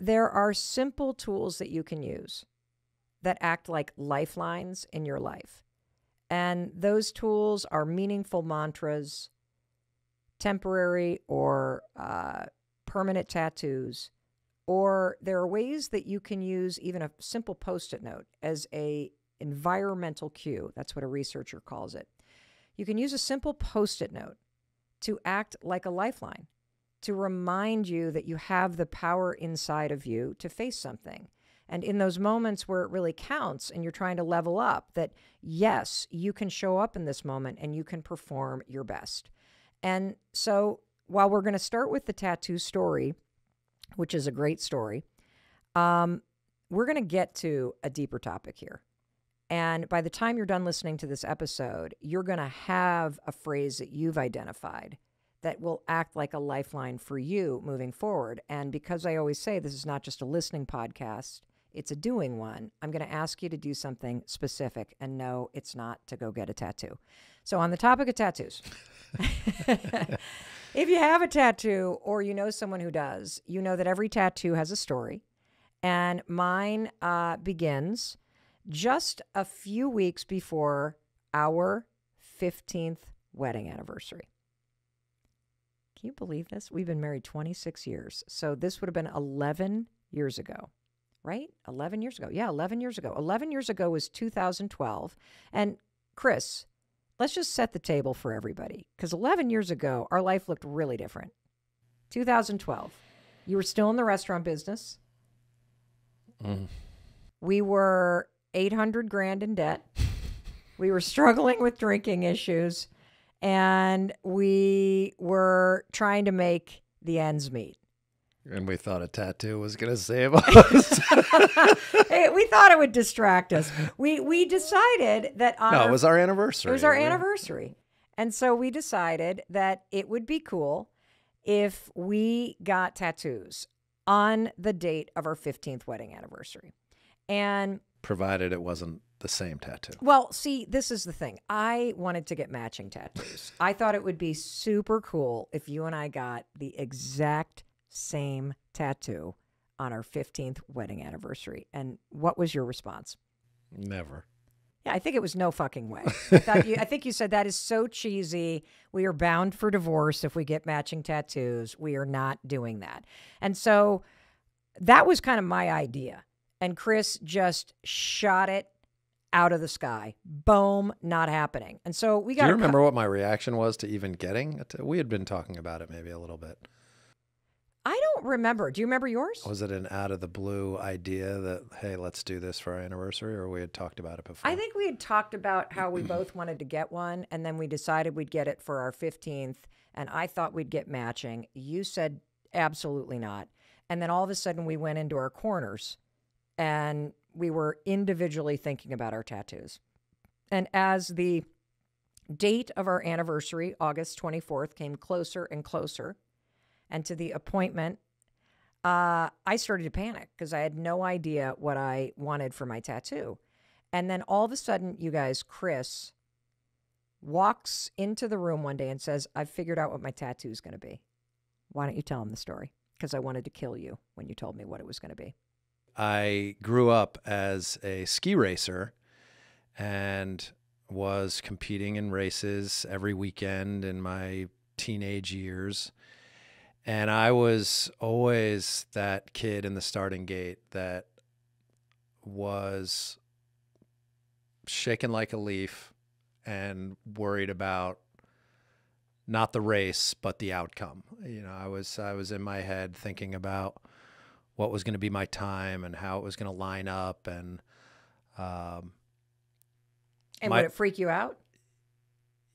there are simple tools that you can use that act like lifelines in your life. And those tools are meaningful mantras, temporary or uh, permanent tattoos, or there are ways that you can use even a simple post-it note as a environmental cue. That's what a researcher calls it. You can use a simple post-it note to act like a lifeline, to remind you that you have the power inside of you to face something. And in those moments where it really counts and you're trying to level up, that yes, you can show up in this moment and you can perform your best. And so while we're going to start with the tattoo story, which is a great story, um, we're going to get to a deeper topic here. And by the time you're done listening to this episode, you're going to have a phrase that you've identified that will act like a lifeline for you moving forward. And because I always say this is not just a listening podcast, it's a doing one, I'm going to ask you to do something specific. And no, it's not to go get a tattoo. So, on the topic of tattoos, if you have a tattoo or you know someone who does, you know that every tattoo has a story. And mine uh, begins just a few weeks before our 15th wedding anniversary. Can you believe this? We've been married 26 years. So this would have been 11 years ago, right? 11 years ago. Yeah, 11 years ago. 11 years ago was 2012. And Chris, let's just set the table for everybody because 11 years ago, our life looked really different. 2012, you were still in the restaurant business. Mm. We were 800 grand in debt. we were struggling with drinking issues and we were trying to make the ends meet. And we thought a tattoo was going to save us. hey, we thought it would distract us. We we decided that on no, our- it was our anniversary. it was our anniversary. And so we decided that it would be cool if we got tattoos on the date of our 15th wedding anniversary. And Provided it wasn't the same tattoo. well, see, this is the thing. I wanted to get matching tattoos. I thought it would be super cool if you and I got the exact same tattoo on our 15th wedding anniversary. And what was your response? Never. Yeah, I think it was no fucking way. I, you, I think you said that is so cheesy. We are bound for divorce if we get matching tattoos. We are not doing that. And so that was kind of my idea. And Chris just shot it out of the sky. Boom, not happening. And so we Do got you remember what my reaction was to even getting it? We had been talking about it maybe a little bit. I don't remember. Do you remember yours? Was it an out of the blue idea that, hey, let's do this for our anniversary, or we had talked about it before? I think we had talked about how we both wanted to get one, and then we decided we'd get it for our 15th. And I thought we'd get matching. You said absolutely not. And then all of a sudden, we went into our corners and we were individually thinking about our tattoos. And as the date of our anniversary, August 24th, came closer and closer, and to the appointment, uh, I started to panic because I had no idea what I wanted for my tattoo. And then all of a sudden, you guys, Chris walks into the room one day and says, I've figured out what my tattoo is going to be. Why don't you tell him the story? Because I wanted to kill you when you told me what it was going to be. I grew up as a ski racer and was competing in races every weekend in my teenage years. And I was always that kid in the starting gate that was shaken like a leaf and worried about not the race but the outcome. You know, I was I was in my head thinking about what was going to be my time and how it was going to line up and um, And My- would it freak you out?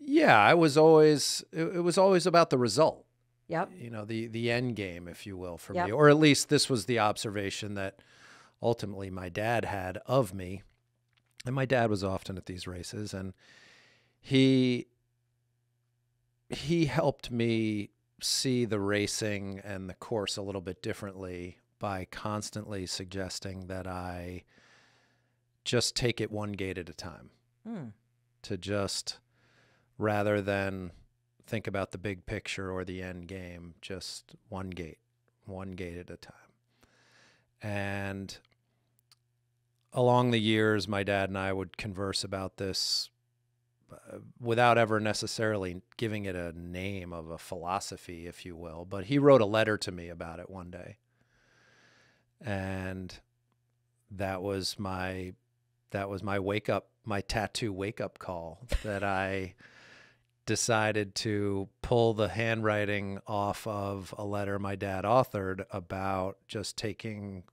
yeah i was always it, it was always about the result Yep. you know the the end game if you will for Yep. me or at least this was the observation that ultimately my dad had of me and my dad was often at these races and he he helped me see the racing and the course a little bit differently by constantly suggesting that I just take it one gate at a time Hmm. to just rather than think about the big picture or the end game, just one gate, one gate at a time. And along the years, my dad and I would converse about this uh, without ever necessarily giving it a name of a philosophy, if you will. But he wrote a letter to me about it one day. And that was my that was my wake up my tattoo wake up call that I decided to pull the handwriting off of a letter my dad authored about just taking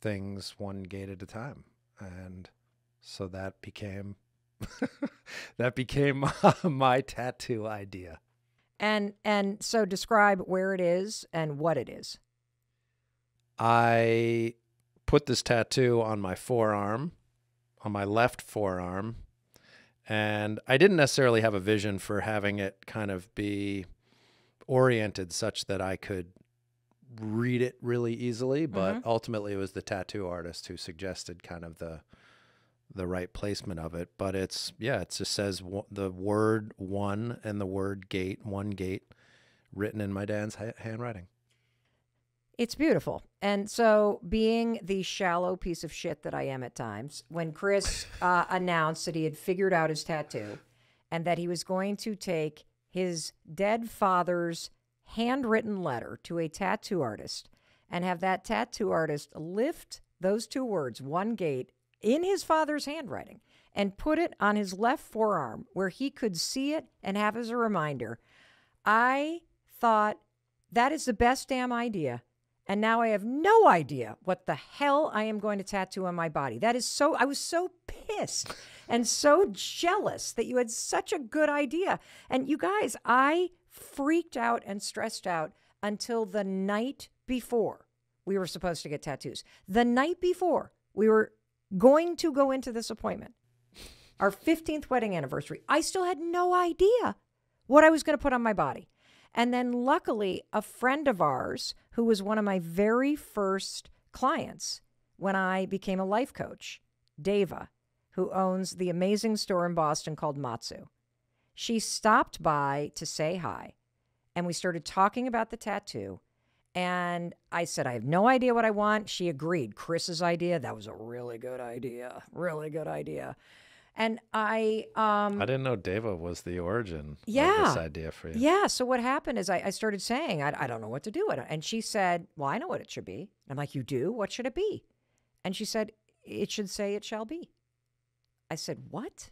things one gate at a time. And so that became that became my tattoo idea. And and so describe where it is and what it is. I put this tattoo on my forearm, on my left forearm, and I didn't necessarily have a vision for having it kind of be oriented such that I could read it really easily, but mm-hmm. ultimately it was the tattoo artist who suggested kind of the the right placement of it. But it's yeah, it just says w- the word one and the word gate, one gate, written in my dad's ha- handwriting. It's beautiful. And so, being the shallow piece of shit that I am at times, when Chris uh, announced that he had figured out his tattoo and that he was going to take his dead father's handwritten letter to a tattoo artist and have that tattoo artist lift those two words, one gate, in his father's handwriting and put it on his left forearm where he could see it and have as a reminder. I thought that is the best damn idea. And now I have no idea what the hell I am going to tattoo on my body. That is so, I was so pissed and so jealous that you had such a good idea. And you guys, I freaked out and stressed out until the night before we were supposed to get tattoos. The night before we were going to go into this appointment, our 15th wedding anniversary, I still had no idea what I was going to put on my body. And then, luckily, a friend of ours who was one of my very first clients when I became a life coach, Deva, who owns the amazing store in Boston called Matsu. She stopped by to say hi, and we started talking about the tattoo. And I said, I have no idea what I want. She agreed. Chris's idea, that was a really good idea. Really good idea. And I um I didn't know Deva was the origin yeah, of this idea for you. Yeah. So what happened is I, I started saying, I, I don't know what to do. It, and she said, Well, I know what it should be. And I'm like, You do? What should it be? And she said, It should say it shall be. I said, What?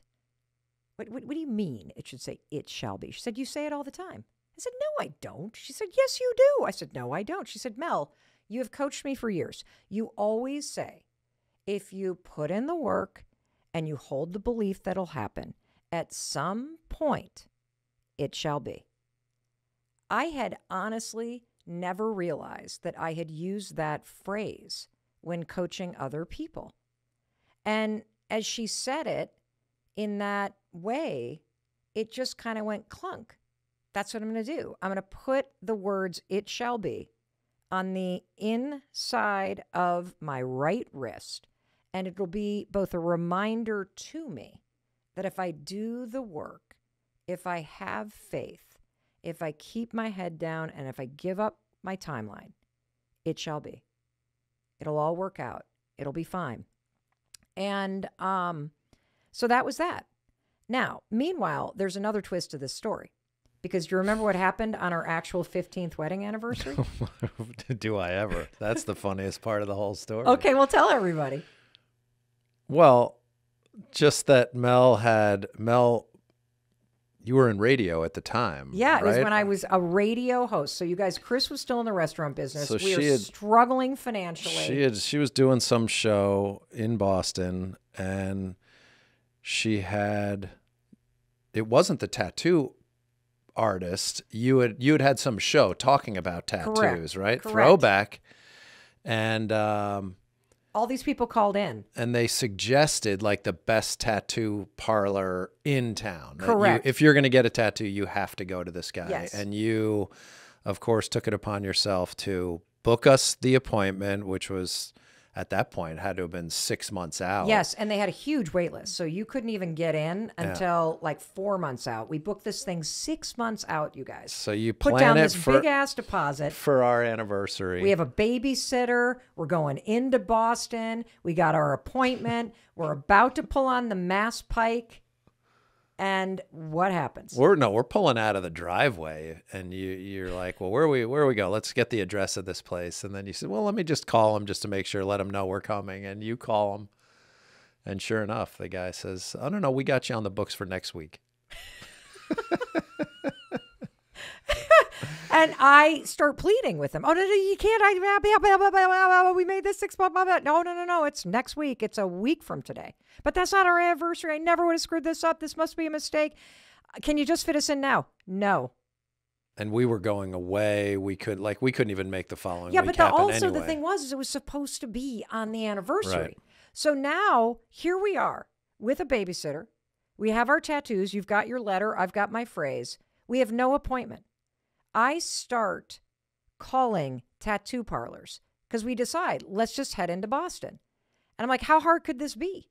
What, what, what do you mean it should say it shall be? She said, You say it all the time. I said, No, I don't. She said, Yes, you do. I said, No, I don't. She said, Mel, you have coached me for years. You always say, if you put in the work and you hold the belief that'll happen, at some point it shall be. I had honestly never realized that I had used that phrase when coaching other people. And as she said it in that way, it just kind of went clunk. That's what I'm going to do. I'm going to put the words it shall be on the inside of my right wrist and it'll be both a reminder to me that if I do the work, if I have faith, if I keep my head down, and if I give up my timeline, it shall be. It'll all work out. It'll be fine. And um, so that was that. Now, meanwhile, there's another twist to this story. Because do you remember what happened on our actual 15th wedding anniversary? do I ever? That's the funniest part of the whole story. Okay, well, tell everybody. Well, just that Mel had Mel. You were in radio at the time. Yeah, right? it was when I was a radio host. So you guys, Chris was still in the restaurant business. So we were had, struggling financially. She had she was doing some show in Boston, and she had. It wasn't the tattoo artist. You had you had had some show talking about tattoos, Correct. right? Correct. Throwback, and um, all these people called in. And they suggested like the best tattoo parlor in town. Correct you, if you're going to get a tattoo you have to go to this guy. Yes. and you of course took it upon yourself to book us the appointment which was at that point had to have been six months out. Yes, and they had a huge wait list, so you couldn't even get in until like four months out. We booked this thing six months out, you guys. So you Put down this for big ass deposit. for our anniversary. We have a babysitter. We're going into Boston. We got our appointment. We're about to pull on the Mass Pike. And what happens? We're no, we're pulling out of the driveway, and you you're like, well, where we where we go? Let's get the address of this place, and then you said, well, let me just call him just to make sure, let him know we're coming, and you call him, and sure enough, the guy says, I don't know, we got you on the books for next week. And I start pleading with him. Oh, no, no, you can't. I, we made this six, blah, blah. No, no, no, no. It's next week. It's a week from today. But that's not our anniversary. I never would have screwed this up. This must be a mistake. Uh, can you just fit us in now? No. And we were going away. We could like we couldn't even make the following Yeah, but the, also the thing was, is it was supposed to be on the anniversary. Right. So now here we are with a babysitter. We have our tattoos. You've got your letter. I've got my phrase. We have no appointment. I start calling tattoo parlors because we decide let's just head into Boston. And I'm like, how hard could this be?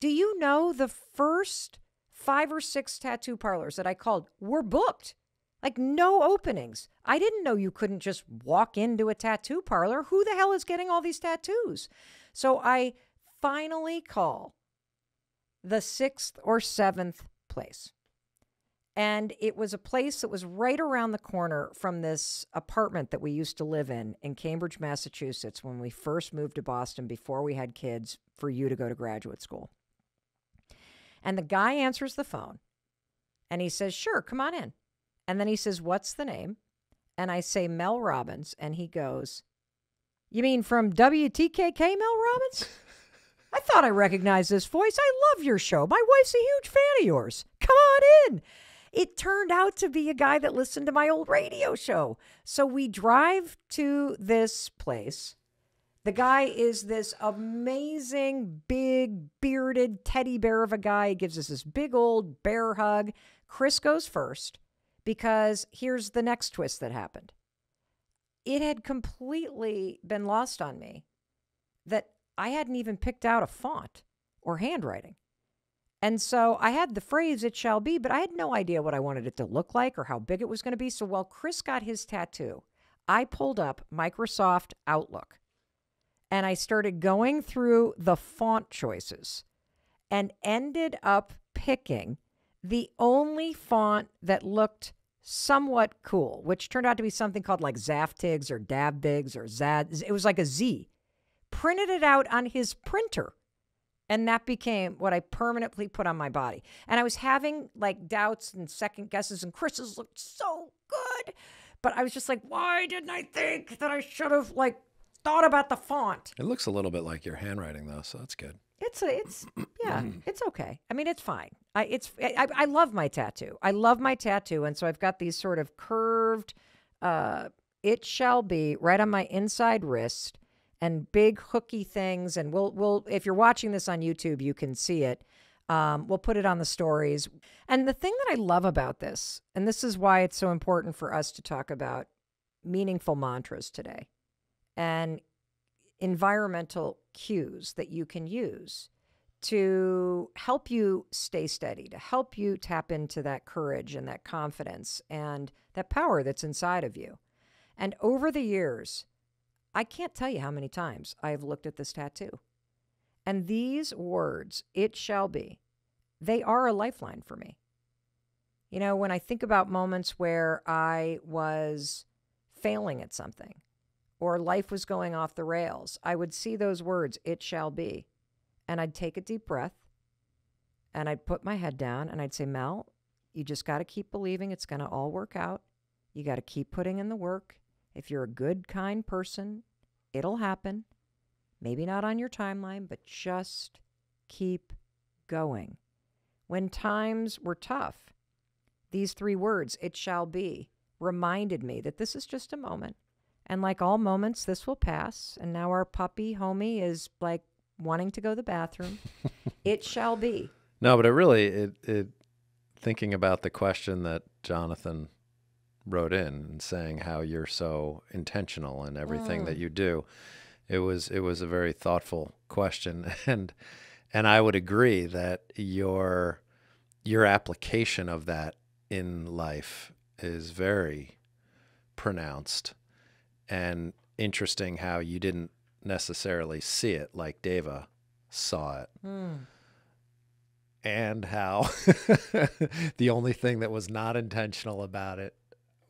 Do you know the first five or six tattoo parlors that I called were booked? Like no openings. I didn't know you couldn't just walk into a tattoo parlor. Who the hell is getting all these tattoos? So I finally call the sixth or seventh place. And it was a place that was right around the corner from this apartment that we used to live in in Cambridge, Massachusetts, when we first moved to Boston before we had kids for you to go to graduate school. And the guy answers the phone and he says, Sure, come on in. And then he says, What's the name? And I say, Mel Robbins. And he goes, You mean from WTKK, Mel Robbins? I thought I recognized this voice. I love your show. My wife's a huge fan of yours. Come on in. It turned out to be a guy that listened to my old radio show. So we drive to this place. The guy is this amazing, big, bearded teddy bear of a guy. He gives us this big old bear hug. Chris goes first because here's the next twist that happened. It had completely been lost on me that I hadn't even picked out a font or handwriting. And so I had the phrase, it shall be, but I had no idea what I wanted it to look like or how big it was going to be. So while Chris got his tattoo, I pulled up Microsoft Outlook and I started going through the font choices and ended up picking the only font that looked somewhat cool, which turned out to be something called like Zaftigs or Dabbigs or Zad. It was like a Z. Printed it out on his printer. And that became what I permanently put on my body. And I was having like doubts and second guesses, and Chris's looked so good. But I was just like, why didn't I think that I should have like thought about the font? It looks a little bit like your handwriting though, so that's good. It's a, it's yeah, it's okay. I mean, it's fine. I it's I, I love my tattoo. I love my tattoo, and so I've got these sort of curved. Uh, it shall be right on my inside wrist, and big hooky things. And we'll we'll if you're watching this on YouTube, you can see it. Um, we'll put it on the stories. And the thing that I love about this, and this is why it's so important for us to talk about meaningful mantras today, and environmental cues that you can use to help you stay steady, to help you tap into that courage and that confidence and that power that's inside of you. And over the years, I can't tell you how many times I've looked at this tattoo. And these words, it shall be, they are a lifeline for me. You know, when I think about moments where I was failing at something, or life was going off the rails, I would see those words, it shall be. And I'd take a deep breath and I'd put my head down and I'd say, Mel, you just got to keep believing it's going to all work out. You got to keep putting in the work. If you're a good, kind person, it'll happen. Maybe not on your timeline, but just keep going. When times were tough, these three words, it shall be, reminded me that this is just a moment. And like all moments, this will pass. And now our puppy, homie, is like wanting to go to the bathroom. it shall be. No, but it really it it thinking about the question that Jonathan wrote in and saying how you're so intentional in everything that mm. you do. It was it was a very thoughtful question, and and I would agree that your your application of that in life is very pronounced and interesting how you didn't necessarily see it like Deva saw it. Hmm. And how the only thing that was not intentional about it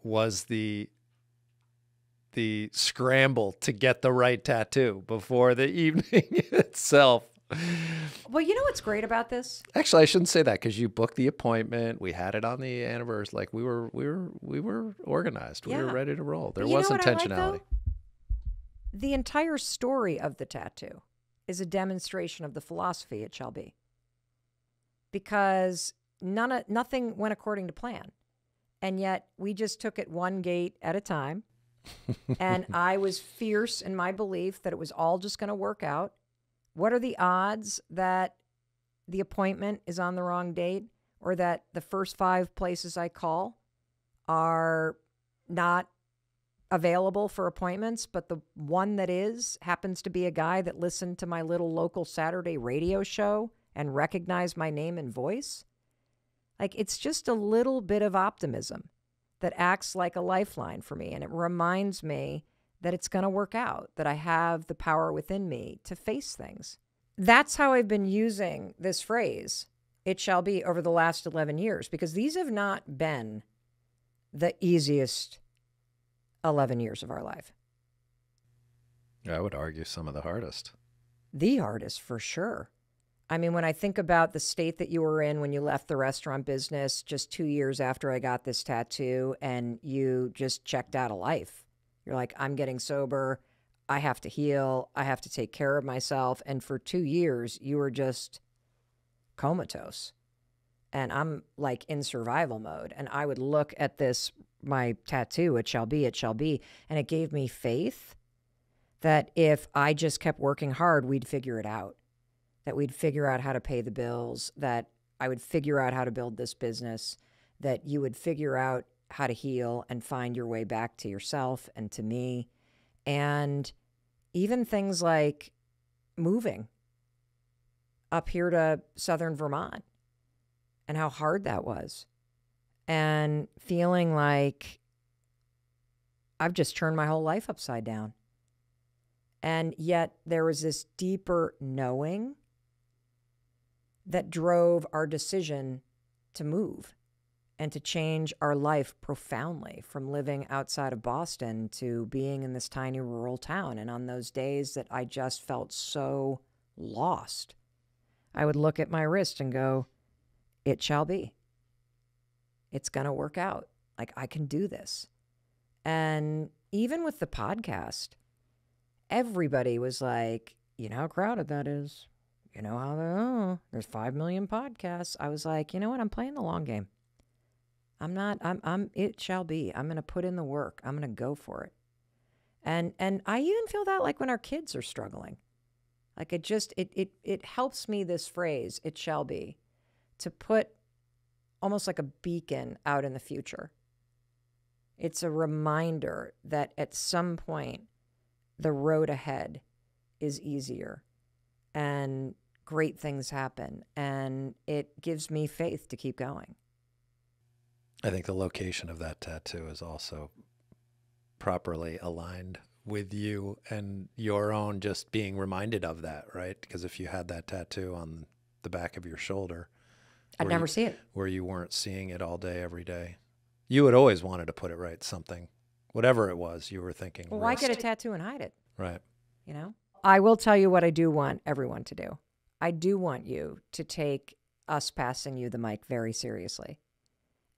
was the the scramble to get the right tattoo before the evening itself. Well, you know what's great about this? Actually, I shouldn't say that because you booked the appointment. We had it on the anniversary. Like we were, we were, we were organized. We were ready to roll. There was know what I like, intentionality. the entire story of the tattoo is a demonstration of the philosophy it shall be. Because none of, nothing went according to plan. And yet we just took it one gate at a time. and I was fierce in my belief that it was all just going to work out. What are the odds that the appointment is on the wrong date or that the first five places I call are not available for appointments, but the one that is happens to be a guy that listened to my little local Saturday radio show and recognized my name and voice. Like it's just a little bit of optimism that acts like a lifeline for me. And it reminds me that it's going to work out, that I have the power within me to face things. That's how I've been using this phrase, it shall be, over the last 11 years, because these have not been the easiest 11 years of our life. I would argue some of the hardest. The hardest for sure. I mean, when I think about the state that you were in when you left the restaurant business just two years after I got this tattoo and you just checked out of life, you're like, I'm getting sober. I have to heal. I have to take care of myself. And for two years, you were just comatose. And I'm like in survival mode. And I would look at this, my tattoo, it shall be, it shall be. And it gave me faith that if I just kept working hard, we'd figure it out. That we'd figure out how to pay the bills, that I would figure out how to build this business, that you would figure out how to heal and find your way back to yourself and to me. And even things like moving up here to southern Vermont and how hard that was. And feeling like I've just turned my whole life upside down. And yet there was this deeper knowing that drove our decision to move and to change our life profoundly from living outside of Boston to being in this tiny rural town. And on those days that I just felt so lost, I would look at my wrist and go, It shall be. It's going to work out. Like, I can do this. And even with the podcast, everybody was like, you know how crowded that is. You know how oh, there's 5 million podcasts. I was like, you know what? I'm playing the long game. I'm not, I'm, I'm, it shall be. I'm going to put in the work. I'm going to go for it. And, and I even feel that like when our kids are struggling. Like it just, it, it, it helps me, this phrase, it shall be, to put almost like a beacon out in the future. It's a reminder that at some point, the road ahead is easier and great things happen. And it gives me faith to keep going. I think the location of that tattoo is also properly aligned with you and your own just being reminded of that, right? Because if you had that tattoo on the back of your shoulder, I'd never you- see it. where you weren't seeing it all day, every day, you had always wanted to put it right. Something, whatever it was, you were thinking. Well, why get a tattoo and hide it? right? you know? I will tell you what I do want everyone to do. I do want you to take us passing you the mic very seriously.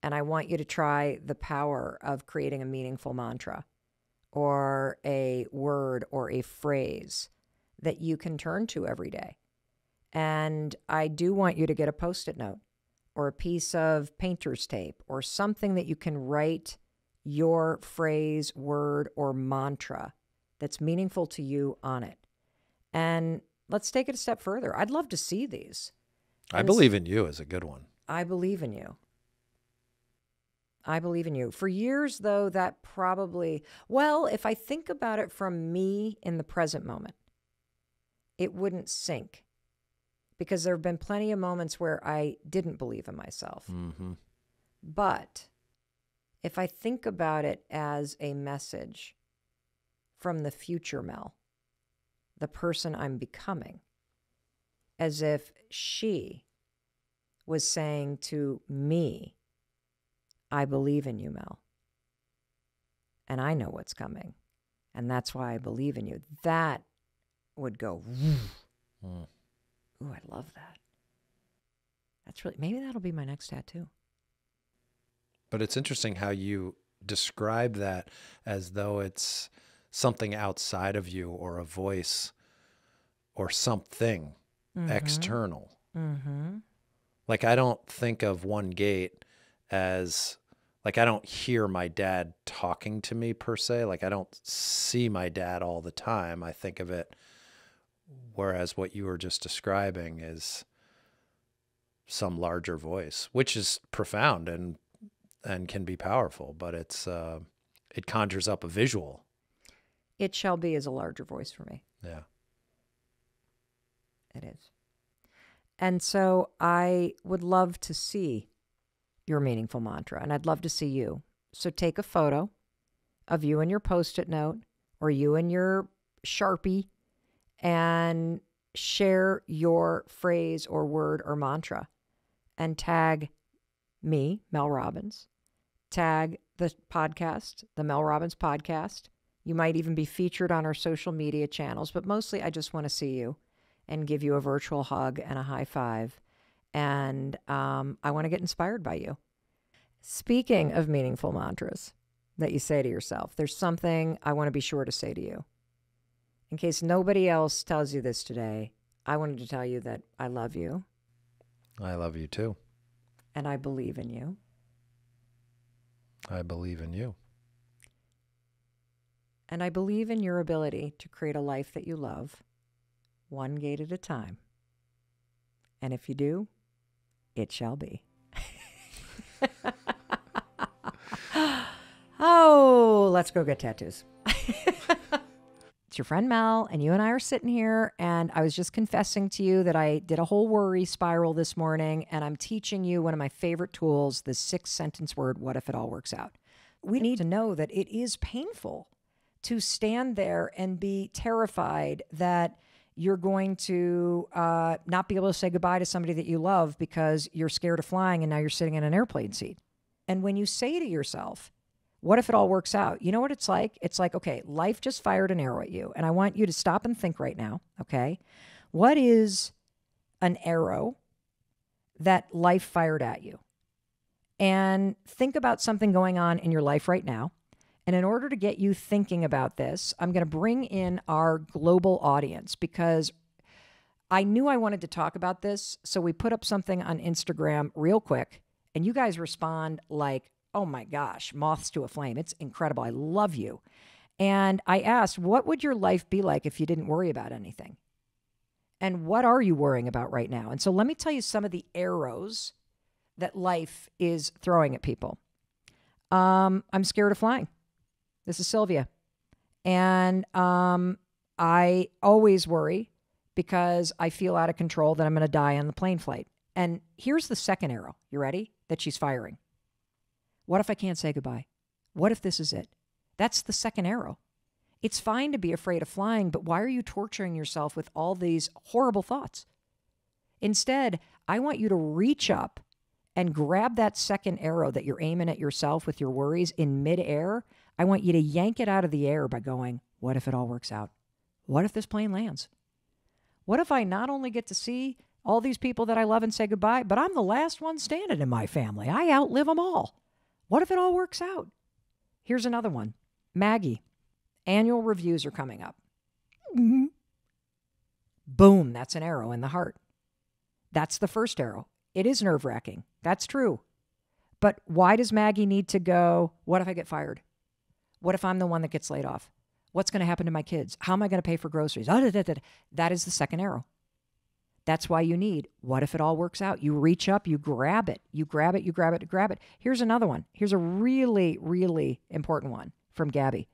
And I want you to try the power of creating a meaningful mantra or a word or a phrase that you can turn to every day. And I do want you to get a post it note or a piece of painter's tape or something that you can write your phrase, word, or mantra that's meaningful to you on it. And let's take it a step further. I'd love to see these. I And believe in you is a good one. I believe in you. I believe in you. For years, though, that probably, well, if I think about it from me in the present moment, it wouldn't sink because there have been plenty of moments where I didn't believe in myself. Mm-hmm. But if I think about it as a message from the future Mel, the person I'm becoming, as if she was saying to me, I believe in you, Mel. And I know what's coming. And that's why I believe in you. That would go, ooh, I love that. That's really, maybe that'll be my next tattoo. But it's interesting how you describe that as though it's something outside of you or a voice or something external. Mm-hmm. Like I don't think of one gate as like I don't hear my dad talking to me per se. Like I don't see my dad all the time. I think of it whereas what you were just describing is some larger voice, which is profound and and can be powerful, but it's uh it conjures up a visual. It shall be is a larger voice for me. Yeah. It is. And so I would love to see your meaningful mantra, and I'd love to see you. So take a photo of you and your post it note or you and your Sharpie and share your phrase or word or mantra and tag me, Mel Robbins, tag the podcast, the Mel Robbins podcast. You might even be featured on our social media channels, but mostly I just want to see you and give you a virtual hug and a high five. And um, I want to get inspired by you. Speaking of meaningful mantras that you say to yourself, there's something I want to be sure to say to you. In case nobody else tells you this today, I wanted to tell you that I love you I love you too. and I believe in you. I believe in you. And I believe in your ability to create a life that you love, one gate at a time. And if you do, it shall be. oh, let's go get tattoos. it's your friend Mel, and you and I are sitting here, and I was just confessing to you that I did a whole worry spiral this morning, and I'm teaching you one of my favorite tools the six sentence word, What if it all works out? We need to know that it is painful to stand there and be terrified that you're going to uh, not be able to say goodbye to somebody that you love because you're scared of flying and now you're sitting in an airplane seat. And when you say to yourself, what if it all works out? You know what it's like? It's like, okay, life just fired an arrow at you. And I want you to stop and think right now, okay? What is an arrow that life fired at you? And think about something going on in your life right now. And in order to get you thinking about this, I'm going to bring in our global audience because I knew I wanted to talk about this. So we put up something on Instagram real quick, and you guys respond like, oh my gosh, moths to a flame. It's incredible. I love you. And I asked, what would your life be like if you didn't worry about anything? And what are you worrying about right now? And so let me tell you some of the arrows that life is throwing at people. Um, I'm scared of flying. This is Sylvia. And um, I always worry because I feel out of control that I'm going to die on the plane flight. And here's the second arrow. You ready? That she's firing. What if I can't say goodbye? What if this is it? That's the second arrow. It's fine to be afraid of flying, but why are you torturing yourself with all these horrible thoughts? Instead, I want you to reach up and grab that second arrow that you're aiming at yourself with your worries in midair. I want you to yank it out of the air by going, What if it all works out? What if this plane lands? What if I not only get to see all these people that I love and say goodbye, but I'm the last one standing in my family? I outlive them all. What if it all works out? Here's another one Maggie, annual reviews are coming up. Mhm. Boom, that's an arrow in the heart. That's the first arrow. It is nerve wracking. That's true. But why does Maggie need to go? What if I get fired? What if I'm the one that gets laid off? What's going to happen to my kids? How am I going to pay for groceries? Ah, da, da, da. That is the second arrow. That's why you need what if it all works out? You reach up, you grab it, you grab it, you grab it, you grab it. Here's another one. Here's a really, really important one from Gabby.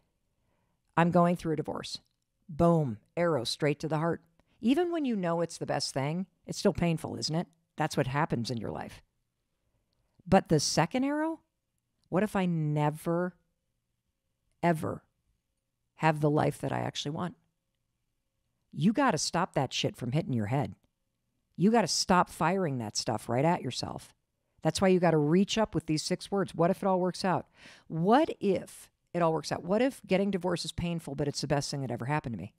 I'm going through a divorce. Boom, arrow straight to the heart. Even when you know it's the best thing, it's still painful, isn't it? That's what happens in your life. But the second arrow, what if I never, ever have the life that I actually want? You got to stop that shit from hitting your head. You got to stop firing that stuff right at yourself. That's why you got to reach up with these six words. What if it all works out? What if it all works out? What if getting divorced is painful, but it's the best thing that ever happened to me?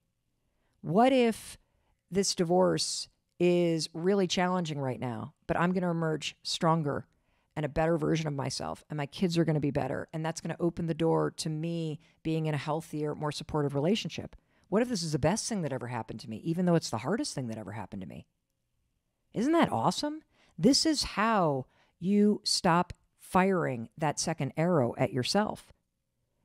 What if this divorce is really challenging right now, but I'm going to emerge stronger and a better version of myself, and my kids are going to be better, and that's going to open the door to me being in a healthier, more supportive relationship? What if this is the best thing that ever happened to me, even though it's the hardest thing that ever happened to me? Isn't that awesome? This is how you stop firing that second arrow at yourself.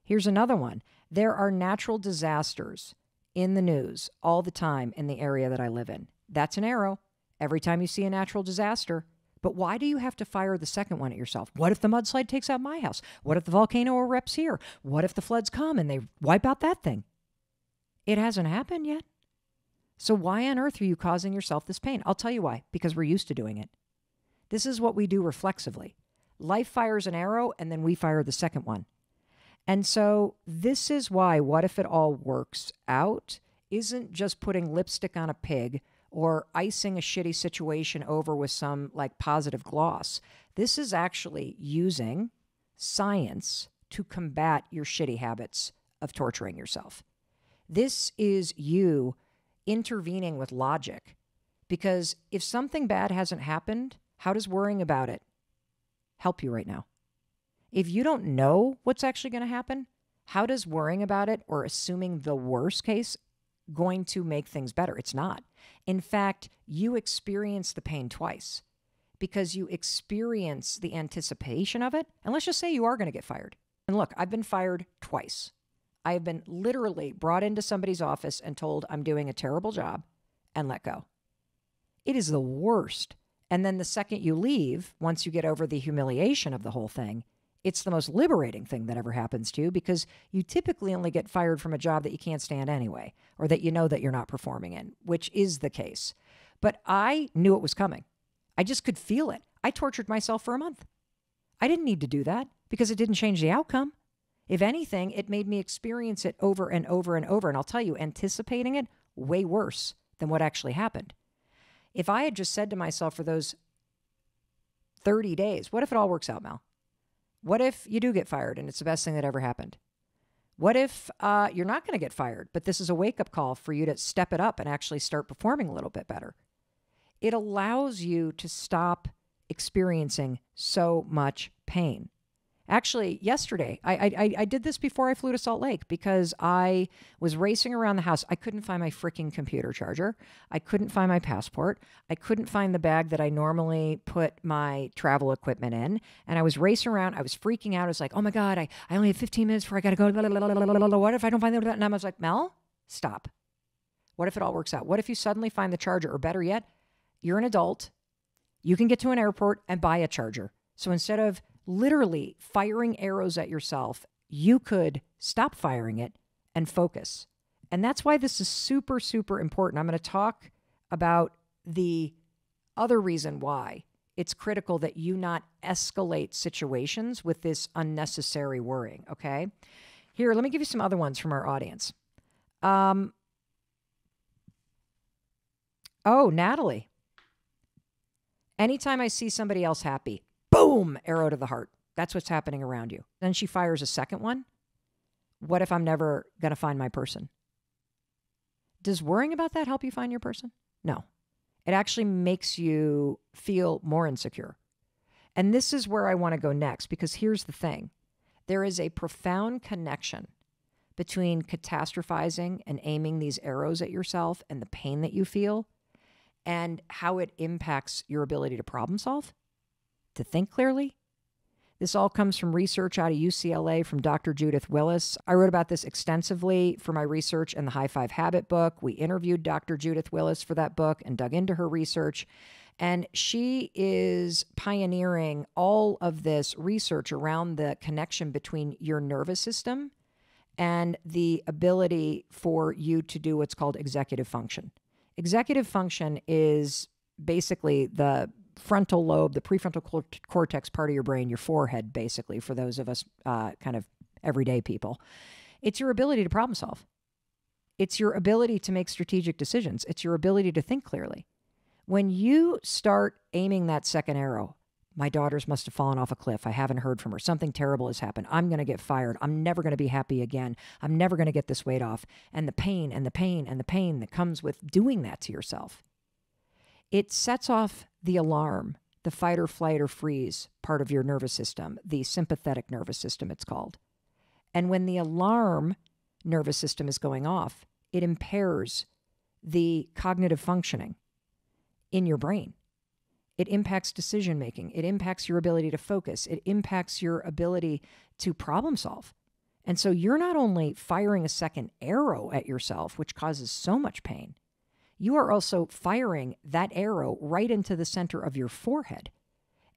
Here's another one there are natural disasters in the news all the time in the area that I live in. That's an arrow every time you see a natural disaster. But why do you have to fire the second one at yourself? What if the mudslide takes out my house? What if the volcano erupts here? What if the floods come and they wipe out that thing? It hasn't happened yet. So, why on earth are you causing yourself this pain? I'll tell you why because we're used to doing it. This is what we do reflexively. Life fires an arrow, and then we fire the second one. And so, this is why what if it all works out isn't just putting lipstick on a pig or icing a shitty situation over with some like positive gloss. This is actually using science to combat your shitty habits of torturing yourself. This is you intervening with logic. Because if something bad hasn't happened, how does worrying about it help you right now? If you don't know what's actually going to happen, how does worrying about it or assuming the worst case going to make things better? It's not. In fact, you experience the pain twice because you experience the anticipation of it. And let's just say you are going to get fired. And look, I've been fired twice. I have been literally brought into somebody's office and told I'm doing a terrible job and let go. It is the worst. And then the second you leave, once you get over the humiliation of the whole thing, it's the most liberating thing that ever happens to you because you typically only get fired from a job that you can't stand anyway, or that you know that you're not performing in, which is the case. But I knew it was coming. I just could feel it. I tortured myself for a month. I didn't need to do that because it didn't change the outcome. If anything, it made me experience it over and over and over. And I'll tell you, anticipating it way worse than what actually happened. If I had just said to myself for those 30 days, what if it all works out, Mel? What if you do get fired and it's the best thing that ever happened? What if uh, you're not going to get fired, but this is a wake up call for you to step it up and actually start performing a little bit better? It allows you to stop experiencing so much pain. Actually, yesterday, I, I, I did this before I flew to Salt Lake because I was racing around the house. I couldn't find my freaking computer charger. I couldn't find my passport. I couldn't find the bag that I normally put my travel equipment in. And I was racing around. I was freaking out. I was like, oh my God, I, I only have 15 minutes before I got to go. What if I don't find the And I was like, Mel, stop. What if it all works out? What if you suddenly find the charger? Or better yet, you're an adult. You can get to an airport and buy a charger. So instead of literally firing arrows at yourself, you could stop firing it and focus. And that's why this is super, super important. I'm going to talk about the other reason why it's critical that you not escalate situations with this unnecessary worrying. Okay. Here, let me give you some other ones from our audience. Um, oh, Natalie. Anytime I see somebody else happy, boom, arrow to the heart. That's what's happening around you. Then she fires a second one. What if I'm never going to find my person? Does worrying about that help you find your person? No. It actually makes you feel more insecure. And this is where I want to go next because here's the thing there is a profound connection between catastrophizing and aiming these arrows at yourself and the pain that you feel and how it impacts your ability to problem solve to think clearly, This all comes from research out of UCLA from Dr. Judith Willis. I wrote about this extensively for my research in the High Five Habit book. We interviewed Dr. Judith Willis for that book and dug into her research. And she is pioneering all of this research around the connection between your nervous system and the ability for you to do what's called executive function. Executive function is basically the frontal lobe, the prefrontal cortex part of your brain, your forehead, basically, for those of us uh, kind of everyday people. It's your ability to problem solve. It's your ability to make strategic decisions. It's your ability to think clearly. When you start aiming that second arrow, my daughters must have fallen off a cliff. I haven't heard from her. Something terrible has happened. I'm going to get fired. I'm never going to be happy again. I'm never going to get this weight off. And the pain and the pain and the pain that comes with doing that to yourself it sets off the alarm, the fight or flight or freeze part of your nervous system, the sympathetic nervous system, it's called. And when the alarm nervous system is going off, it impairs the cognitive functioning in your brain. It impacts decision making. It impacts your ability to focus. It impacts your ability to problem solve. And so you're not only firing a second arrow at yourself, which causes so much pain, you are also firing that arrow right into the center of your forehead.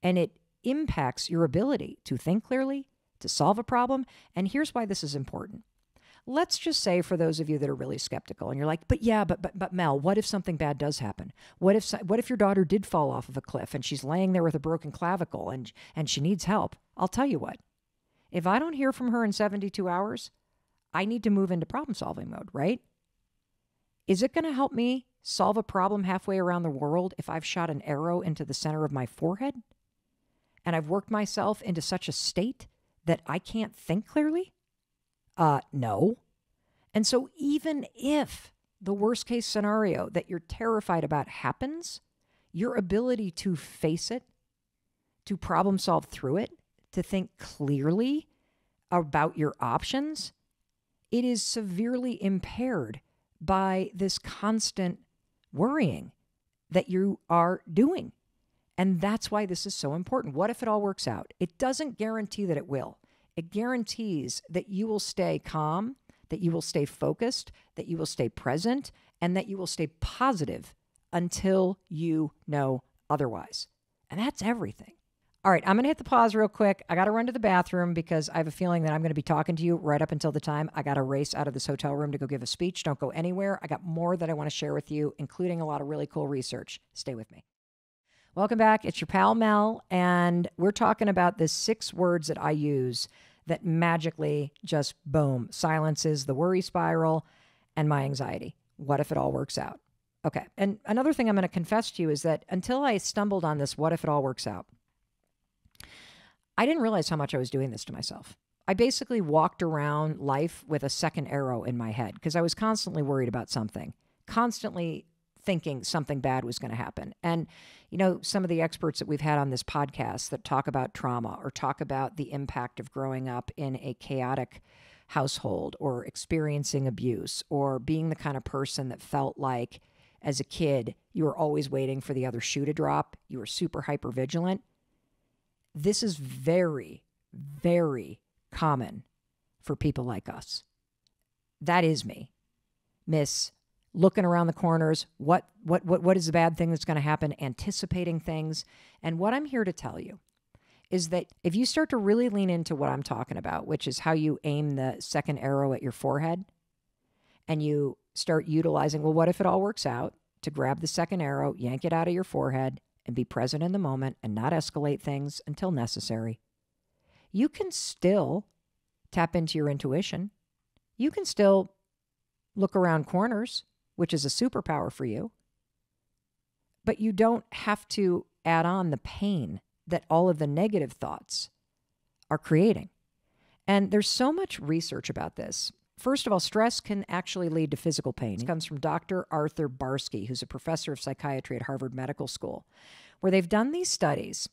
And it impacts your ability to think clearly, to solve a problem. And here's why this is important. Let's just say for those of you that are really skeptical and you're like, "But yeah, but but but Mel, what if something bad does happen? What if what if your daughter did fall off of a cliff and she's laying there with a broken clavicle and and she needs help?" I'll tell you what. If I don't hear from her in 72 hours, I need to move into problem solving mode, right? Is it going to help me solve a problem halfway around the world if I've shot an arrow into the center of my forehead? And I've worked myself into such a state that I can't think clearly? Uh, no. And so, even if the worst case scenario that you're terrified about happens, your ability to face it, to problem solve through it, to think clearly about your options, it is severely impaired by this constant worrying that you are doing. And that's why this is so important. What if it all works out? It doesn't guarantee that it will. It guarantees that you will stay calm, that you will stay focused, that you will stay present, and that you will stay positive until you know otherwise. And that's everything. All right, I'm going to hit the pause real quick. I got to run to the bathroom because I have a feeling that I'm going to be talking to you right up until the time I got to race out of this hotel room to go give a speech. Don't go anywhere. I got more that I want to share with you, including a lot of really cool research. Stay with me. Welcome back. It's your pal Mel, and we're talking about the six words that I use that magically just boom silences the worry spiral and my anxiety. What if it all works out? Okay. And another thing I'm going to confess to you is that until I stumbled on this, what if it all works out? I didn't realize how much I was doing this to myself. I basically walked around life with a second arrow in my head because I was constantly worried about something, constantly thinking something bad was going to happen. And, you know, some of the experts that we've had on this podcast that talk about trauma or talk about the impact of growing up in a chaotic household or experiencing abuse or being the kind of person that felt like as a kid you were always waiting for the other shoe to drop, you were super hyper vigilant. This is very, very common for people like us. That is me. Miss looking around the corners, what what what what is the bad thing that's going to happen, anticipating things. And what I'm here to tell you is that if you start to really lean into what I'm talking about, which is how you aim the second arrow at your forehead and you start utilizing, well, what if it all works out to grab the second arrow, yank it out of your forehead, and be present in the moment and not escalate things until necessary. You can still tap into your intuition. You can still look around corners, which is a superpower for you. But you don't have to add on the pain that all of the negative thoughts are creating. And there's so much research about this. First of all, stress can actually lead to physical pain. It comes from Dr. Arthur Barsky, who's a professor of psychiatry at Harvard Medical School, where they've done these studies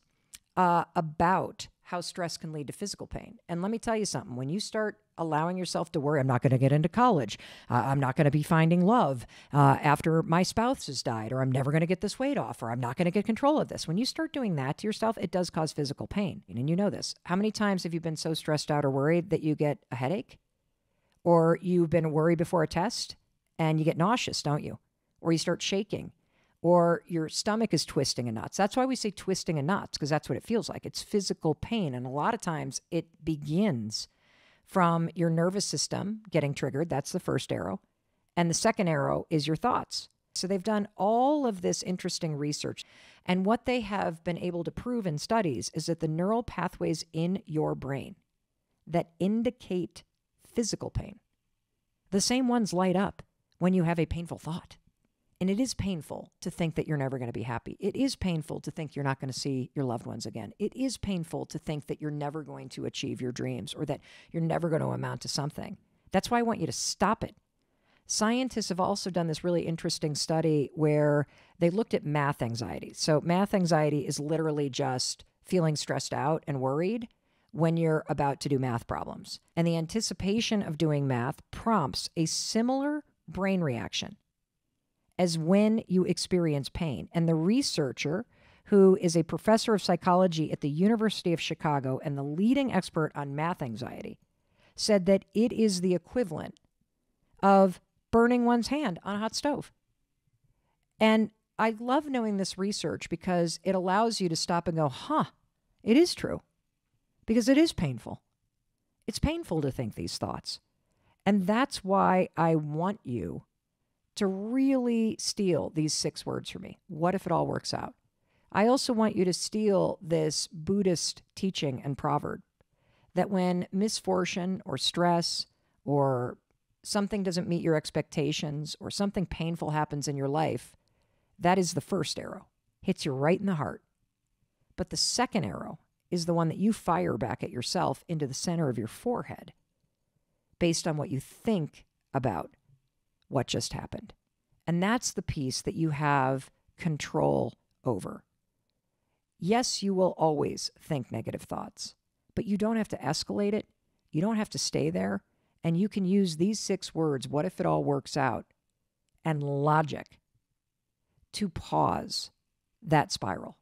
uh, about how stress can lead to physical pain. And let me tell you something when you start allowing yourself to worry. I'm not going to get into college. Uh, I'm not going to be finding love uh, after my spouse has died, or I'm never going to get this weight off, or I'm not going to get control of this. When you start doing that to yourself, it does cause physical pain. And you know this. How many times have you been so stressed out or worried that you get a headache? Or you've been worried before a test and you get nauseous, don't you? Or you start shaking or your stomach is twisting in knots. That's why we say twisting in knots, because that's what it feels like. It's physical pain. And a lot of times it begins from your nervous system getting triggered. That's the first arrow. And the second arrow is your thoughts. So they've done all of this interesting research. And what they have been able to prove in studies is that the neural pathways in your brain that indicate physical pain, the same ones light up when you have a painful thought. And it is painful to think that you're never going to be happy. It is painful to think you're not going to see your loved ones again. It is painful to think that you're never going to achieve your dreams or that you're never going to amount to something. That's why I want you to stop it. Scientists have also done this really interesting study where they looked at math anxiety. So, math anxiety is literally just feeling stressed out and worried when you're about to do math problems. And the anticipation of doing math prompts a similar brain reaction as when you experience pain. And the researcher, who is a professor of psychology at the University of Chicago and the leading expert on math anxiety, said that it is the equivalent of burning one's hand on a hot stove. And I love knowing this research because it allows you to stop and go, huh, it is true. Because it is painful. It's painful to think these thoughts. And that's why I want you to really steal these six words for me. What if it all works out? I also want you to steal this Buddhist teaching and proverb that when misfortune or stress or something doesn't meet your expectations or something painful happens in your life, that is the first arrow. Hits you right in the heart. But the second arrow is the one that you fire back at yourself into the center of your forehead based on what you think about what just happened. And that's the piece that you have control over. Yes, you will always think negative thoughts, but you don't have to escalate it. You don't have to stay there. And you can use these six words, what if it all works out, and logic to pause that spiral